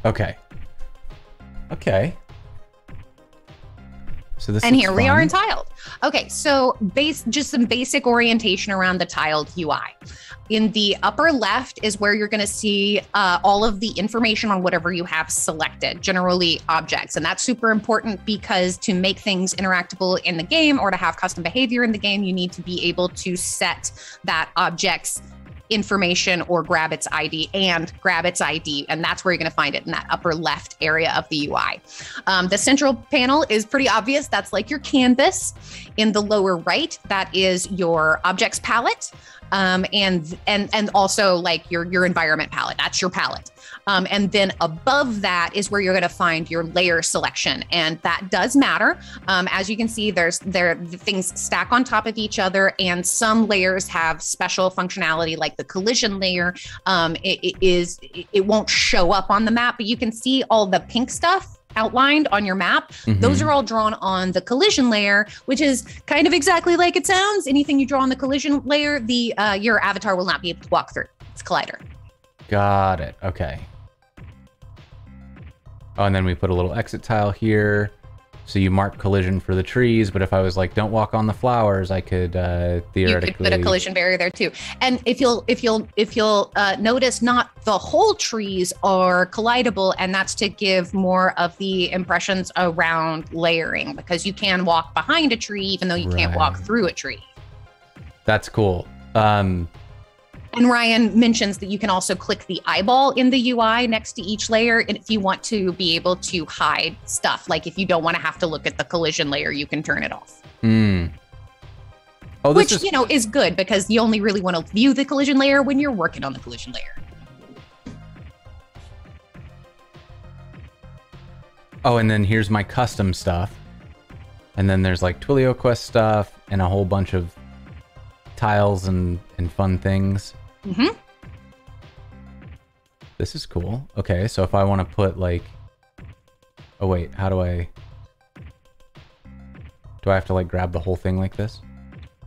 Okay. Okay. So this and here fun. we are in tiled. Okay, so base just some basic orientation around the tiled UI. In the upper left is where you're going to see uh, all of the information on whatever you have selected, generally objects. And that's super important because to make things interactable in the game or to have custom behavior in the game, you need to be able to set that object's information or grab its ID and grab its ID. And that's where you're going to find it in that upper left area of the UI. Um, the central panel is pretty obvious. That's like your canvas. In the lower right, that is your objects palette. Um, and and and also like your your environment palette. That's your palette. Um, and then above that is where you're going to find your layer selection. And that does matter. Um, as you can see, there's there things stack on top of each other, and some layers have special functionality, like the collision layer. Um, it, it is it won't show up on the map, but you can see all the pink stuff outlined on your map. Mm-hmm. Those are all drawn on the collision layer, which is kind of exactly like it sounds. Anything you draw on the collision layer, the uh, your avatar will not be able to walk through. It's Collider. Got it. Okay. Oh, and then we put a little exit tile here. So you mark collision for the trees, but if I was like, don't walk on the flowers, I could uh, theoretically you could put a collision barrier there too. And if you'll if you'll if you'll uh, notice, not the whole trees are collidable, and that's to give more of the impressions around layering because you can walk behind a tree even though you right. can't walk through a tree. That's cool. Um, and Ryan mentions that you can also click the eyeball in the UI next to each layer. And if you want to be able to hide stuff, like if you don't want to have to look at the collision layer, you can turn it off. Hmm. Oh, Which, is- you know, is good because you only really want to view the collision layer when you're working on the collision layer. Oh, and then here's my custom stuff. And then there's like Twilio Quest stuff and a whole bunch of tiles and, and fun things. Mm-hmm. This is cool. Okay, so if I want to put like... Oh wait, how do I... Do I have to like grab the whole thing like this?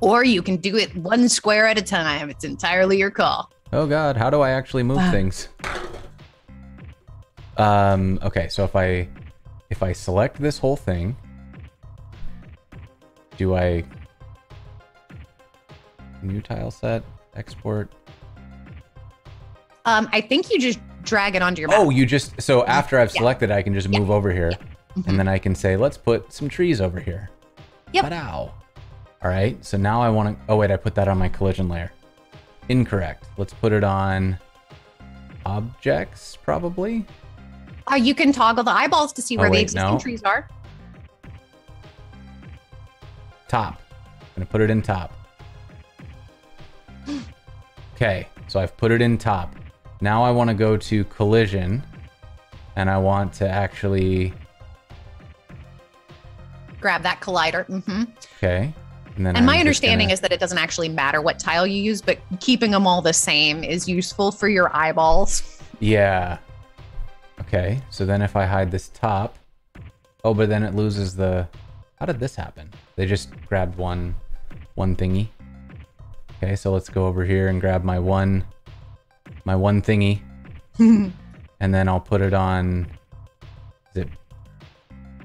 Or you can do it one square at a time. It's entirely your call. Oh god, how do I actually move wow. things? Um, okay, so if I if I select this whole thing, do I new tile set export um, I think you just drag it onto your map. Oh, you just so after I've selected, yeah. I can just move yeah. over here, mm-hmm. and then I can say, let's put some trees over here. Yep. All right. So now I want to. Oh wait, I put that on my collision layer. Incorrect. Let's put it on objects, probably. Uh, you can toggle the eyeballs to see oh, where wait, the existing no. trees are. Top. I'm gonna put it in top. Okay, so I've put it in top. Now I want to go to collision and I want to actually grab that collider. Mm-hmm. Okay. And, and my understanding gonna... is that it doesn't actually matter what tile you use, but keeping them all the same is useful for your eyeballs. Yeah. Okay. So then if I hide this top, oh, but then it loses the. How did this happen? They just grabbed one, one thingy. Okay, so let's go over here and grab my one my one thingy. and then I'll put it on is it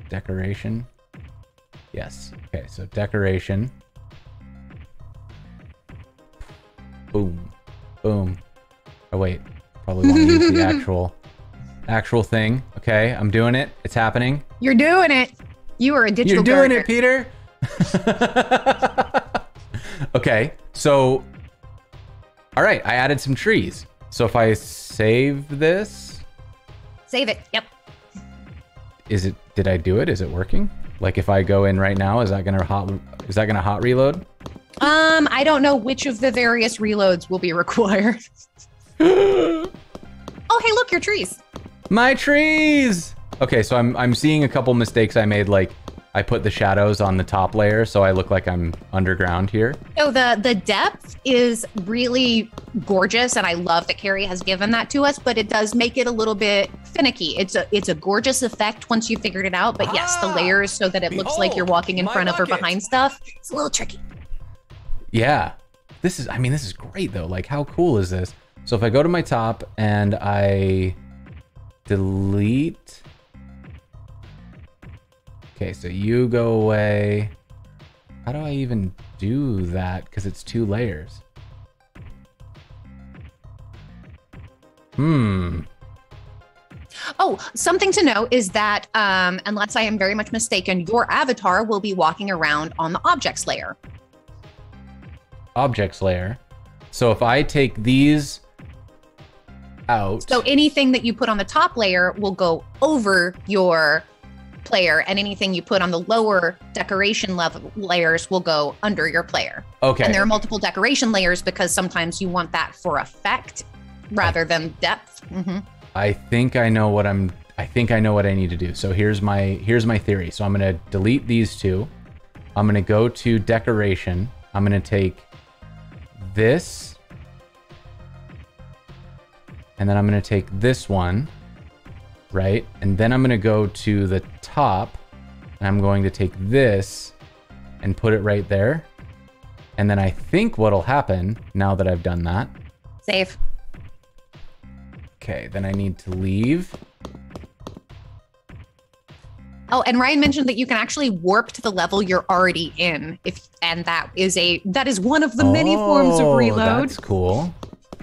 decoration? Yes. Okay, so decoration. Boom. Boom. Oh wait. Probably want to use the actual actual thing. Okay, I'm doing it. It's happening. You're doing it. You are a digital You're doing it, Peter. okay. So all right, I added some trees. So if I save this, save it. Yep. Is it? Did I do it? Is it working? Like if I go in right now, is that gonna hot? Is that gonna hot reload? Um, I don't know which of the various reloads will be required. oh, hey, look, your trees. My trees. Okay, so I'm I'm seeing a couple mistakes I made, like I put the shadows on the top layer so I look like I'm underground here. So the the depth is really gorgeous and I love that Carrie has given that to us, but it does make it a little bit finicky. It's a it's a gorgeous effect once you figured it out, but ah, yes, the ah, layers so that it behold, looks like you're walking in front bucket. of or behind stuff. It's a little tricky. Yeah. This is I mean this is great though. Like how cool is this? So if I go to my top and I delete Okay, so you go away. How do I even do that? Because it's two layers. Hmm. Oh, something to know is that, um, unless I am very much mistaken, your avatar will be walking around on the objects layer. Objects layer. So if I take these out. So anything that you put on the top layer will go over your player, and anything you put on the lower decoration level layers will go under your player. Okay. And there are multiple decoration layers because sometimes you want that for effect rather than depth. Mm-hmm. I think I know what I'm I think I know what I need to do. So here's my here's my theory. So I'm going to delete these two. I'm going to go to decoration. I'm going to take this and then I'm going to take this one, right? And then I'm going to go to the top and I'm going to take this and put it right there. And then I think what'll happen now that I've done that. Save. Okay, then I need to leave. Oh, and Ryan mentioned that you can actually warp to the level you're already in, if and that is a that is one of the many oh, forms of oh, reload. That's cool.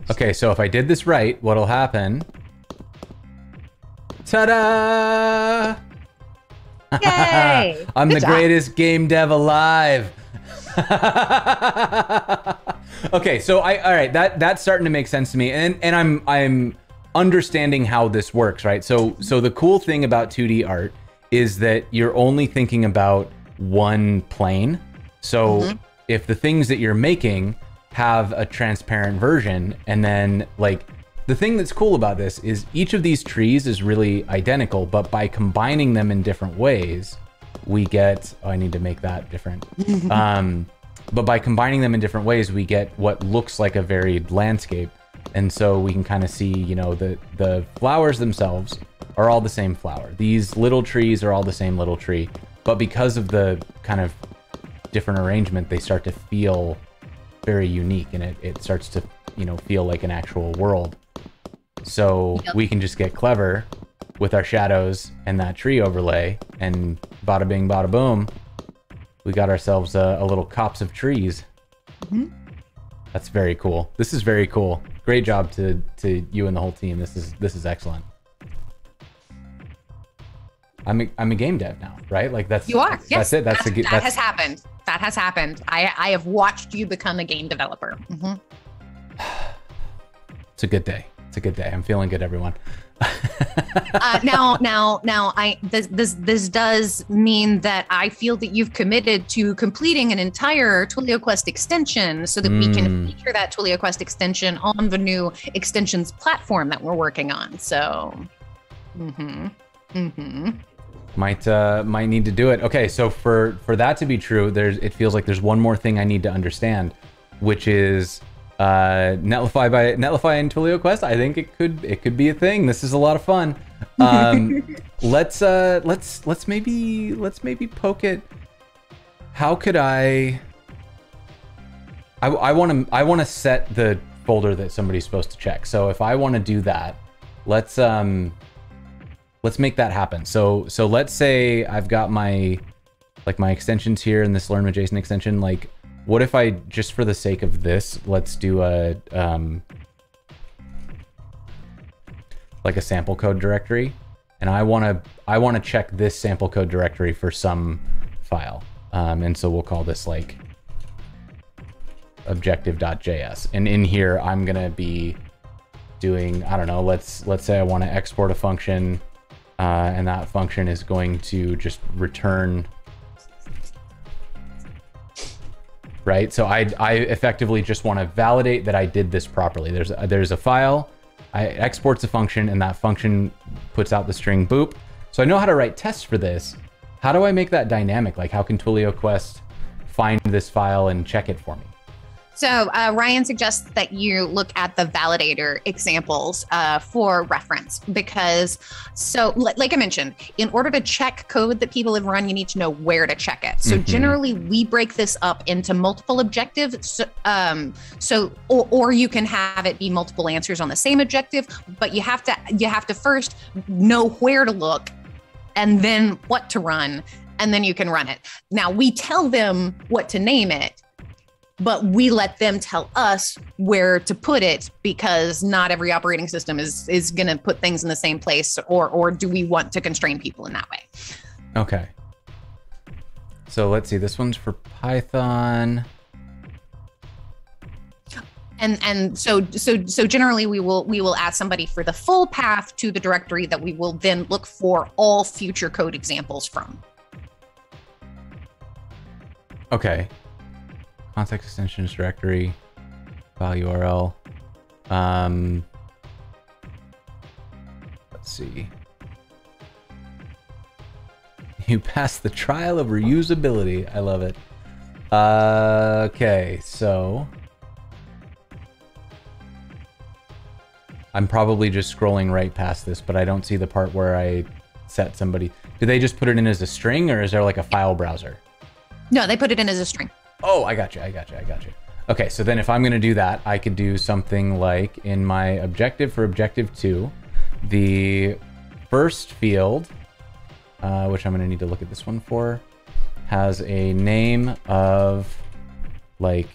Okay, so if I did this right, what'll happen? Ta-da! Yay! I'm Good the job. greatest game dev alive. okay, so I all right, that that's starting to make sense to me. And and I'm I'm understanding how this works, right? So so the cool thing about 2D art is that you're only thinking about one plane. So mm -hmm. if the things that you're making have a transparent version and then like the thing that's cool about this is each of these trees is really identical, but by combining them in different ways, we get, oh, I need to make that different. um, but by combining them in different ways, we get what looks like a varied landscape. And so we can kind of see, you know, the, the flowers themselves are all the same flower. These little trees are all the same little tree. But because of the kind of different arrangement, they start to feel very unique and it, it starts to, you know, feel like an actual world. So yep. we can just get clever with our shadows and that tree overlay and bada bing, bada boom. We got ourselves a, a little copse of trees. Mm -hmm. That's very cool. This is very cool. Great job to to you and the whole team. This is this is excellent. I'm a, I'm a game dev now, right? Like that's you are. That's, yes, that's it. That's, that's a, that that's, has happened. That has happened. I I have watched you become a game developer. Mm -hmm. it's a good day. It's a good day. I'm feeling good, everyone. uh, now, now, now, I this this this does mean that I feel that you've committed to completing an entire Twilio Quest extension, so that mm. we can hmm. feature that Twilio Quest extension on the new extensions platform that we're working on. So, mm-hmm, mm-hmm might uh, might need to do it. Okay, so for for that to be true, there's it feels like there's one more thing I need to understand, which is uh, Netlify by Netlify and Twilio Quest. I think it could it could be a thing. This is a lot of fun. Um, let's uh, let's let's maybe let's maybe poke it. How could I? I want to I want to set the folder that somebody's supposed to check. So if I want to do that, let's um let's make that happen. So so let's say I've got my like my extensions here in this learn with Jason extension. Like, what if I just for the sake of this, let's do a um like a sample code directory, and I want to I want to check this sample code directory for some file, um, and so we'll call this like objective.js, and in here I'm gonna be doing I don't know. Let's let's say I want to export a function uh, and that function is going to just return right? So I, I effectively just want to validate that I did this properly. There's a, there's a file, I exports a function, and that function puts out the string boop. So I know how to write tests for this. How do I make that dynamic? Like how can Twilio Quest find this file and check it for me? So uh, Ryan suggests that you look at the validator examples uh, for reference because, so like I mentioned, in order to check code that people have run, you need to know where to check it. So mm-hmm. generally, we break this up into multiple objectives. So, um, so or, or you can have it be multiple answers on the same objective, but you have to you have to first know where to look and then what to run and then you can run it. Now we tell them what to name it but we let them tell us where to put it because not every operating system is is going to put things in the same place or or do we want to constrain people in that way? Okay. So let's see this one's for python. And and so so so generally we will we will ask somebody for the full path to the directory that we will then look for all future code examples from. Okay context extensions directory, file URL. Um, let's see. You passed the trial of reusability. I love it. Uh, okay, so I'm probably just scrolling right past this, but I don't see the part where I set somebody. Do they just put it in as a string, or is there like a file browser? No, they put it in as a string. Oh, I got you. I got you. I got you. Okay, so then if I'm going to do that, I could do something like in my objective for objective two, the first field, uh, which I'm going to need to look at this one for, has a name of like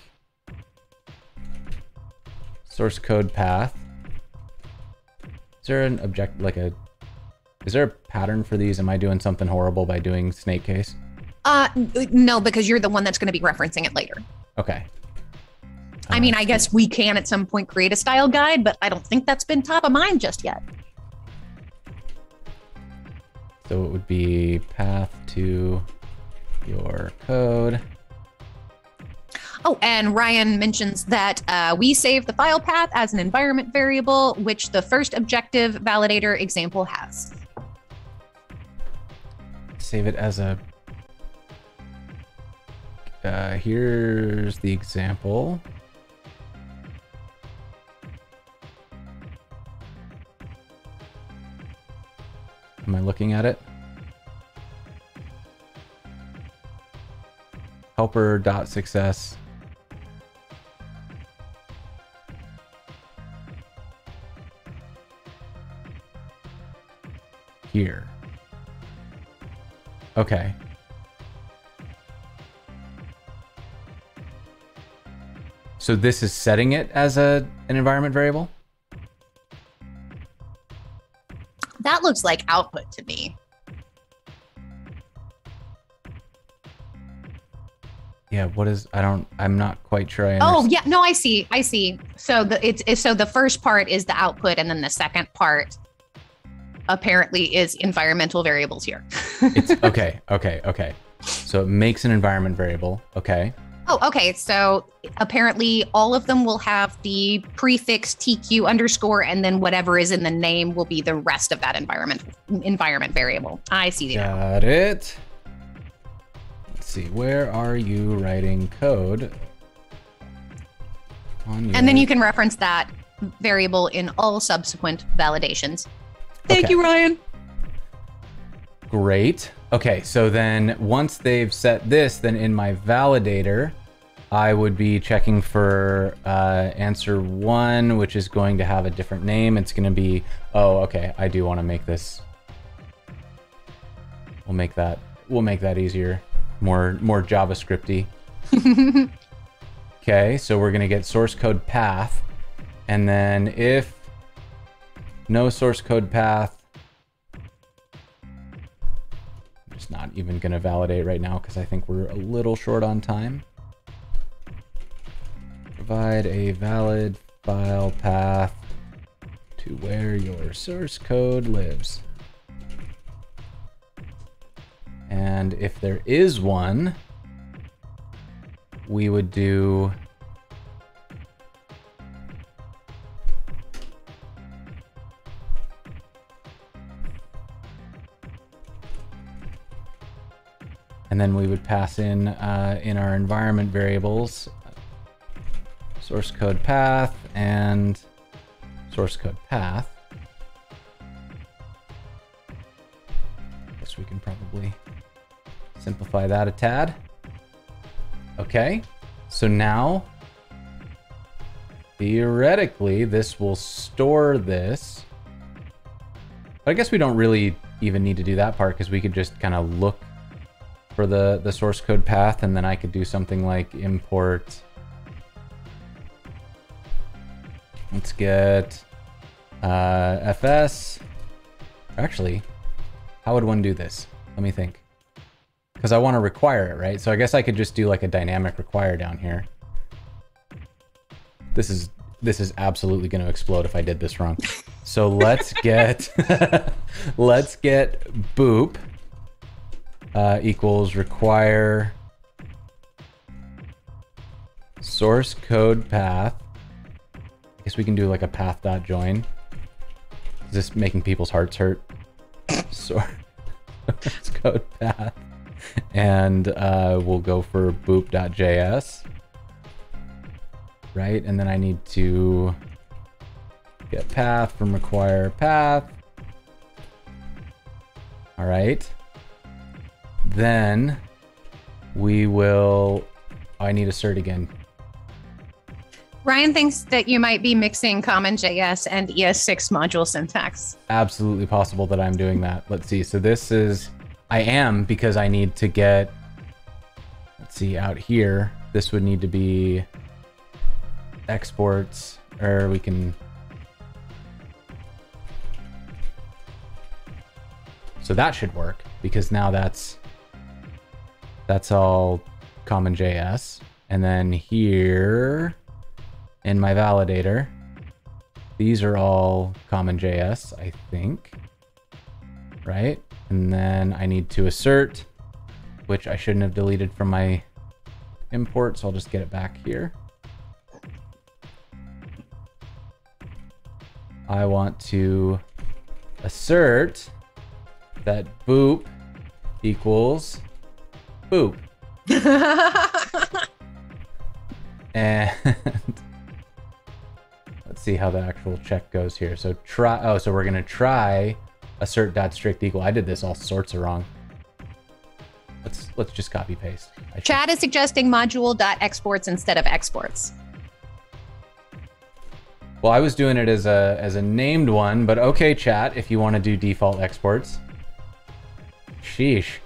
source code path. Is there an object like a is there a pattern for these? Am I doing something horrible by doing snake case? Uh no, because you're the one that's going to be referencing it later. Okay. I mean, I guess we can at some point create a style guide, but I don't think that's been top of mind just yet. So it would be path to your code. Oh, and Ryan mentions that uh, we save the file path as an environment variable, which the first objective validator example has. Save it as a. Uh, here's the example. Am I looking at it? Helper dot success. Here. Okay. So this is setting it as a an environment variable? That looks like output to me. Yeah, what is I don't I'm not quite sure I Oh, yeah, no, I see. I see. So the it's, it's so the first part is the output and then the second part apparently is environmental variables here. it's okay, okay, okay. So it makes an environment variable. Okay. Oh, okay. So apparently all of them will have the prefix TQ underscore, and then whatever is in the name will be the rest of that environment environment variable. I see. Got it. Let's see. Where are you writing code? On your... And then you can reference that variable in all subsequent validations. Thank okay. you, Ryan. Great. Okay, so then once they've set this, then in my validator, I would be checking for uh, answer one, which is going to have a different name. It's going to be, oh, okay, I do want to make this. We'll make that. We'll make that easier, more more JavaScripty. okay, so we're going to get source code path, and then if no source code path, just not even going to validate right now because I think we're a little short on time. Provide a valid file path to where your source code lives. And if there is one, we would do and then we would pass in uh, in our environment variables source code path and source code path. Guess we can probably simplify that a tad. Okay, so now theoretically this will store this. But I guess we don't really even need to do that part because we could just kind of look for the, the source code path and then I could do something like import. Let's get uh, FS. Actually, how would one do this? Let me think. Because I want to require it, right? So I guess I could just do like a dynamic require down here. This is this is absolutely going to explode if I did this wrong. So let's get let's get boop uh, equals require source code path. I guess we can do like a path dot join. Is this making people's hearts hurt? Source code path. And uh, we'll go for boop.js. Right, and then I need to get path from require path. All right. Then we will, I need assert again. Ryan thinks that you might be mixing CommonJS and ES6 module syntax. Absolutely possible that I'm doing that. Let's see. So this is, I am because I need to get, let's see, out here, this would need to be exports, or we can, so that should work because now that's, that's all CommonJS. And then here, in my validator. These are all CommonJS, I think. Right? And then I need to assert, which I shouldn't have deleted from my import, so I'll just get it back here. I want to assert that boop equals boop. and let's see how the actual check goes here. So try, oh, so we're gonna try assert dot strict equal. I did this all sorts of wrong. Let's let's just copy paste. Chad is suggesting module dot exports instead of exports. Well, I was doing it as a as a named one, but okay, chat, if you want to do default exports. Sheesh.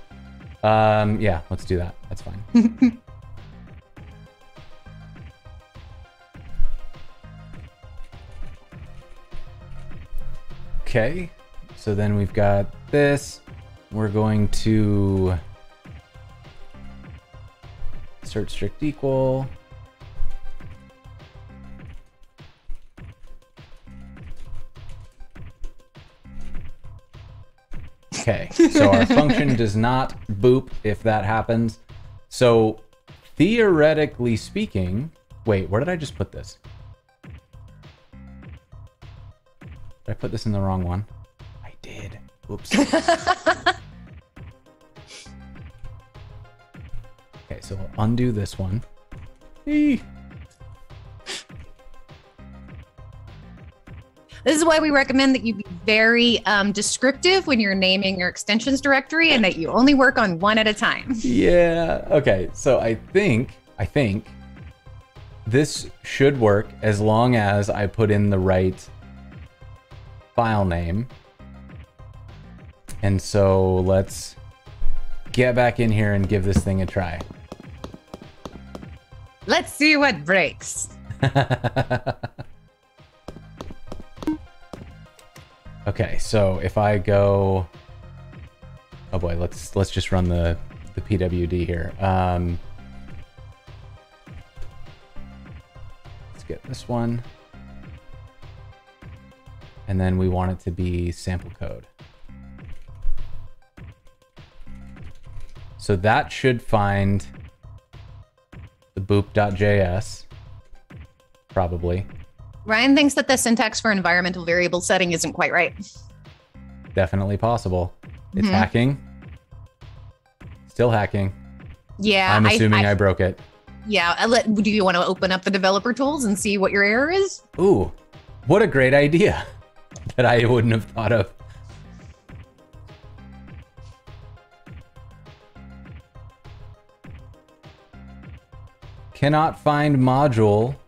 Um, yeah, let's do that. That's fine. Okay, so then we've got this. We're going to assert strict equal. Okay, so our function does not boop if that happens. So theoretically speaking, wait, where did I just put this? Did I put this in the wrong one? I did. Oops. okay, so I'll undo this one. Eee. This is why we recommend that you be very um, descriptive when you're naming your extensions directory and that you only work on one at a time. Yeah. Okay. So I think, I think this should work as long as I put in the right file name. And so let's get back in here and give this thing a try. Let's see what breaks. okay, so if I go Oh boy, let's let's just run the the PWD here. Um Let's get this one and then we want it to be sample code. So that should find the boop.js, probably. Ryan thinks that the syntax for environmental variable setting isn't quite right. Definitely possible. It's mm -hmm. hacking. Still hacking. Yeah. I'm assuming I, I, I broke it. Yeah. Let, do you want to open up the developer tools and see what your error is? Ooh, what a great idea. that I wouldn't have thought of. Cannot find module.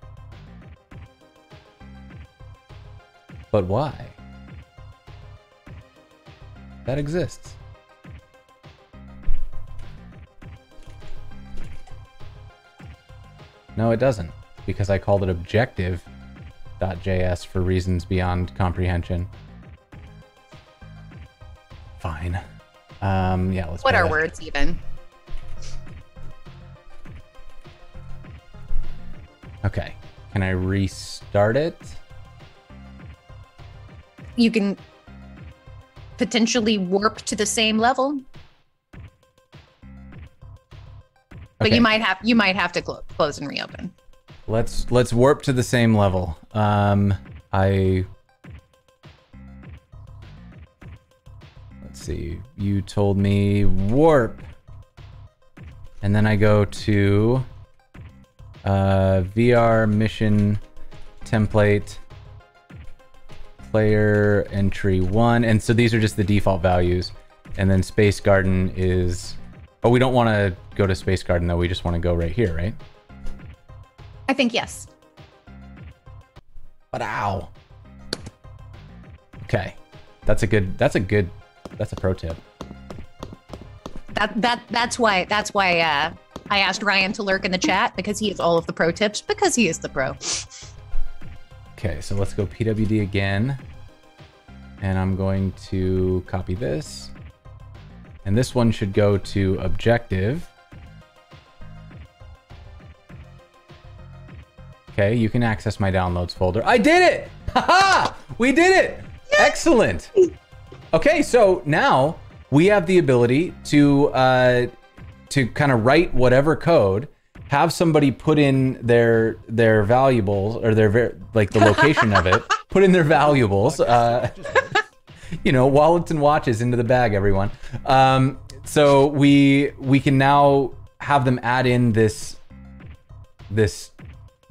But why? That exists. No, it doesn't, because I called it objective .js for reasons beyond comprehension. Fine. Um, yeah, let's. What are that. words even? Okay. Can I restart it? You can potentially warp to the same level. But you might have you might have to cl close and reopen. Let's let's warp to the same level. Um, I let's see. You told me warp. And then I go to uh, VR mission template player entry one. And so these are just the default values. And then Space Garden is... Oh, we don't want to go to Space Garden, though. We just want to go right here, right? I think yes. But ow. Okay. That's a good, that's a good, that's a pro tip. That, that, that's why, that's why, uh, I asked Ryan to lurk in the chat because he has all of the pro tips because he is the pro. Okay, so let's go PWD again. And I'm going to copy this. And this one should go to objective. Okay, you can access my downloads folder. I did it! Haha! We did it! Excellent! Okay, so now we have the ability to uh, to kind of write whatever code, have somebody put in their their valuables or their like the location of it, put in their valuables. Uh, you know, wallets and watches into the bag, everyone. Um, so we we can now have them add in this this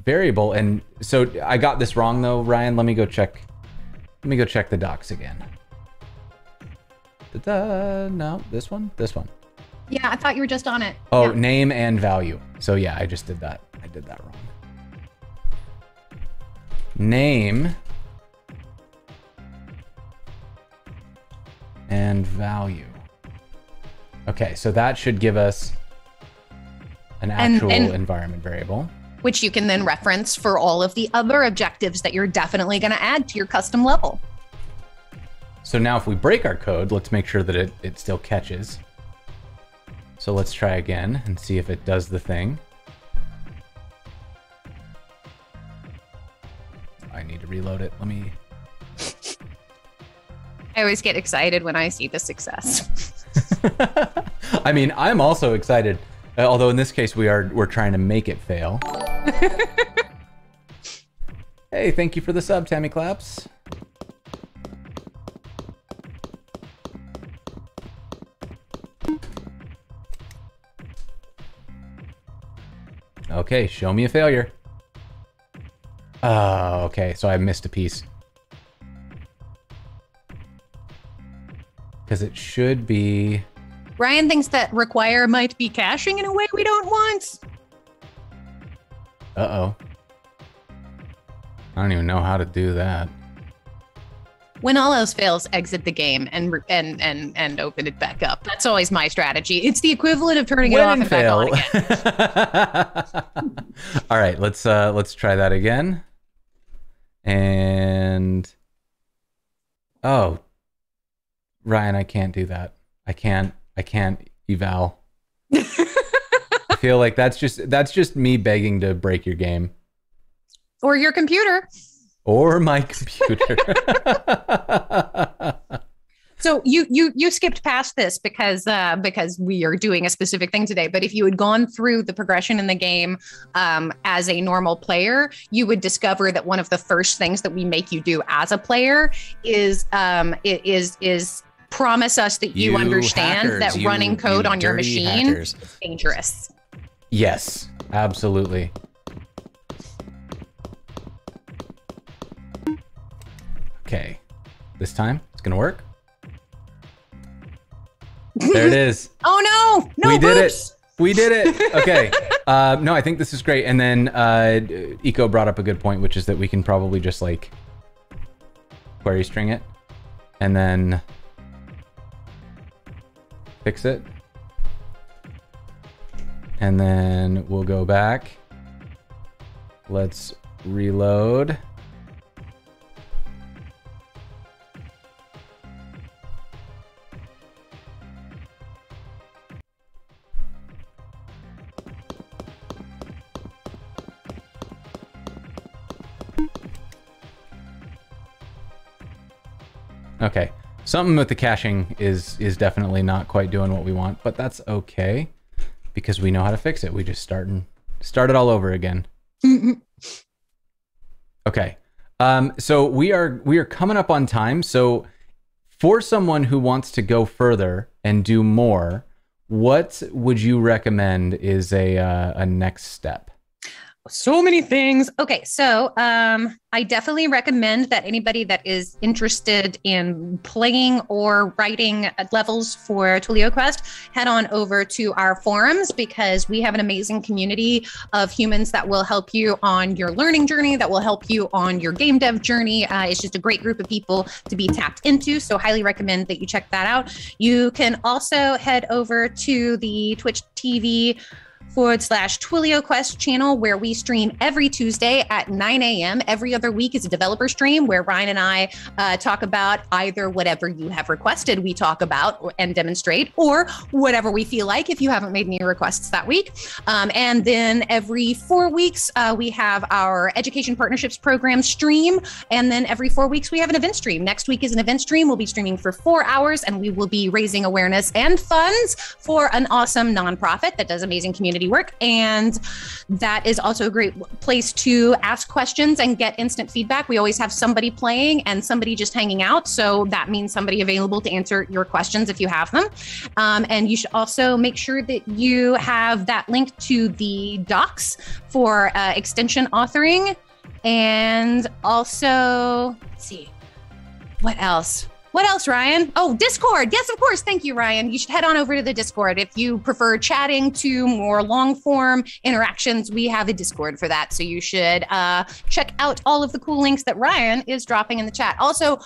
variable, and so I got this wrong though, Ryan. Let me go check. Let me go check the docs again. Da-da, no, this one, this one. Yeah, I thought you were just on it. Oh, yeah. name and value. So yeah, I just did that. I did that wrong. Name and value. Okay, so that should give us an actual and, and, environment variable. Which you can then reference for all of the other objectives that you're definitely going to add to your custom level. So now if we break our code, let's make sure that it, it still catches. So let's try again and see if it does the thing. I need to reload it. Let me I always get excited when I see the success. I mean, I'm also excited, uh, although in this case we are we're trying to make it fail. hey, thank you for the sub, Tammy Claps. Okay, show me a failure. Oh, okay, so I missed a piece. because it should be. Ryan thinks that require might be caching in a way we don't want. Uh oh. I don't even know how to do that. When all else fails, exit the game and and and and open it back up. That's always my strategy. It's the equivalent of turning when it off and fail. back on again. all right, let's uh let's try that again. And oh, Ryan, I can't do that. I can't. I can't eval. I feel like that's just that's just me begging to break your game. Or your computer. Or my computer. so you you you skipped past this because uh, because we are doing a specific thing today. But if you had gone through the progression in the game um, as a normal player, you would discover that one of the first things that we make you do as a player is um, is is promise us that you, you understand hackers, that you, running code on your machine hackers. is dangerous. Yes, absolutely. Okay, this time it's gonna work. There it is. oh no! No, we did it. We did it. Okay. uh, no, I think this is great. And then uh, Eco brought up a good point, which is that we can probably just like query string it, and then fix it. And then we'll go back. Let's reload. Okay. Something with the caching is is definitely not quite doing what we want, but that's okay because we know how to fix it. We just start and start it all over again. okay. Um, so we are we are coming up on time. So for someone who wants to go further and do more, what would you recommend is a uh, a next step? So many things. Okay, so um, I definitely recommend that anybody that is interested in playing or writing levels for Twilio Quest head on over to our forums because we have an amazing community of humans that will help you on your learning journey, that will help you on your game dev journey. Uh, it's just a great group of people to be tapped into. So, highly recommend that you check that out. You can also head over to the Twitch TV forward slash Twilio Quest channel where we stream every Tuesday at 9 a.m. Every other week is a developer stream where Ryan and I uh, talk about either whatever you have requested we talk about and demonstrate, or whatever we feel like if you haven't made any requests that week. Um, and then every four weeks, uh, we have our education partnerships program stream. And then every four weeks, we have an event stream. Next week is an event stream. We'll be streaming for four hours and we will be raising awareness and funds for an awesome nonprofit that does amazing community work. And that is also a great place to ask questions and get instant feedback. We always have somebody playing and somebody just hanging out. So that means somebody available to answer your questions if you have them. Um, and you should also make sure that you have that link to the docs for uh, extension authoring. And also, see, what else? What else, Ryan? Oh, Discord. Yes, of course. Thank you, Ryan. You should head on over to the Discord. If you prefer chatting to more long form interactions, we have a Discord for that. So you should uh, check out all of the cool links that Ryan is dropping in the chat. Also,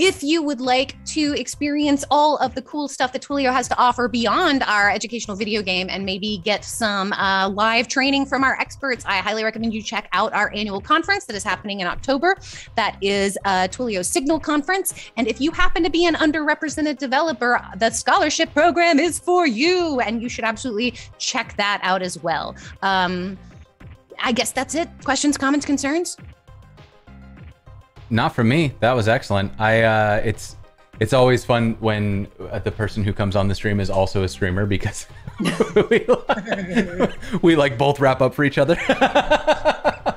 if you would like to experience all of the cool stuff that Twilio has to offer beyond our educational video game and maybe get some uh, live training from our experts, I highly recommend you check out our annual conference that is happening in October. That is uh, Twilio Signal Conference. And if you happen to be an underrepresented developer, the scholarship program is for you. And you should absolutely check that out as well. Um, I guess that's it. Questions, comments, concerns? Not for me. That was excellent. I uh, it's it's always fun when uh, the person who comes on the stream is also a streamer because we, we like both wrap up for each other.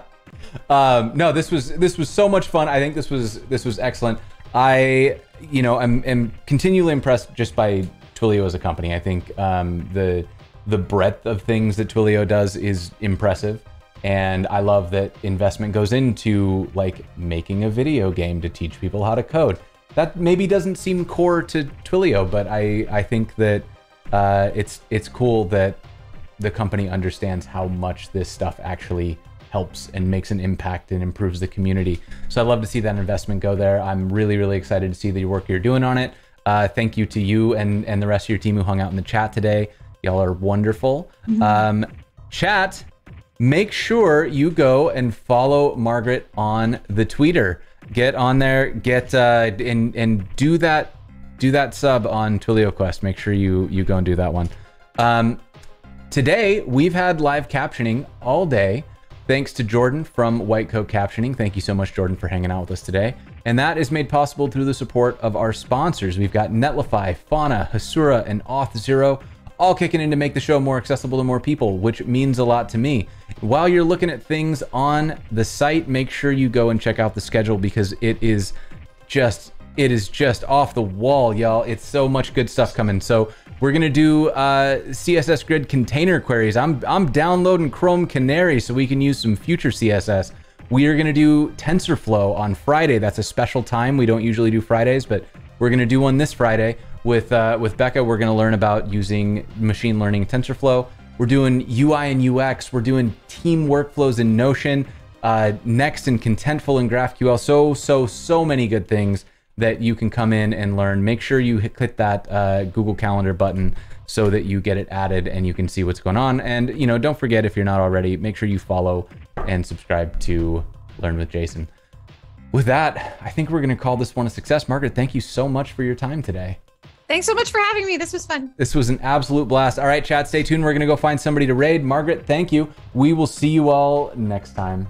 um, no, this was this was so much fun. I think this was this was excellent. I you know am, am continually impressed just by Twilio as a company. I think um, the the breadth of things that Twilio does is impressive. And I love that investment goes into like making a video game to teach people how to code. That maybe doesn't seem core to Twilio, but I, I think that uh, it's it's cool that the company understands how much this stuff actually helps and makes an impact and improves the community. So I love to see that investment go there. I'm really, really excited to see the work you're doing on it. Uh, thank you to you and, and the rest of your team who hung out in the chat today. Y'all are wonderful. Mm-hmm. Um, chat, make sure you go and follow Margaret on the Twitter. Get on there, get uh, and and do that do that sub on Twilio Quest. Make sure you you go and do that one. Um, today we've had live captioning all day. Thanks to Jordan from White Coat Captioning. Thank you so much, Jordan, for hanging out with us today. And that is made possible through the support of our sponsors. We've got Netlify, Fauna, Hasura, and Auth0 all kicking in to make the show more accessible to more people, which means a lot to me. While you're looking at things on the site, make sure you go and check out the schedule because it is just it is just off the wall, y'all. It's so much good stuff coming. So we're gonna do uh, CSS Grid container queries. I'm I'm downloading Chrome Canary so we can use some future CSS. We are gonna do TensorFlow on Friday. That's a special time. We don't usually do Fridays, but we're gonna do one this Friday. With uh, with Becca, we're going to learn about using machine learning TensorFlow. We're doing UI and UX. We're doing team workflows in Notion. Uh, Next and Contentful and GraphQL. So so so many good things that you can come in and learn. Make sure you hit, that uh, Google Calendar button so that you get it added and you can see what's going on. And you know, don't forget if you're not already, make sure you follow and subscribe to Learn with Jason. With that, I think we're going to call this one a success. Margaret, thank you so much for your time today. Thanks so much for having me. This was fun. This was an absolute blast. All right, chat, stay tuned. We're going to go find somebody to raid. Margaret, thank you. We will see you all next time.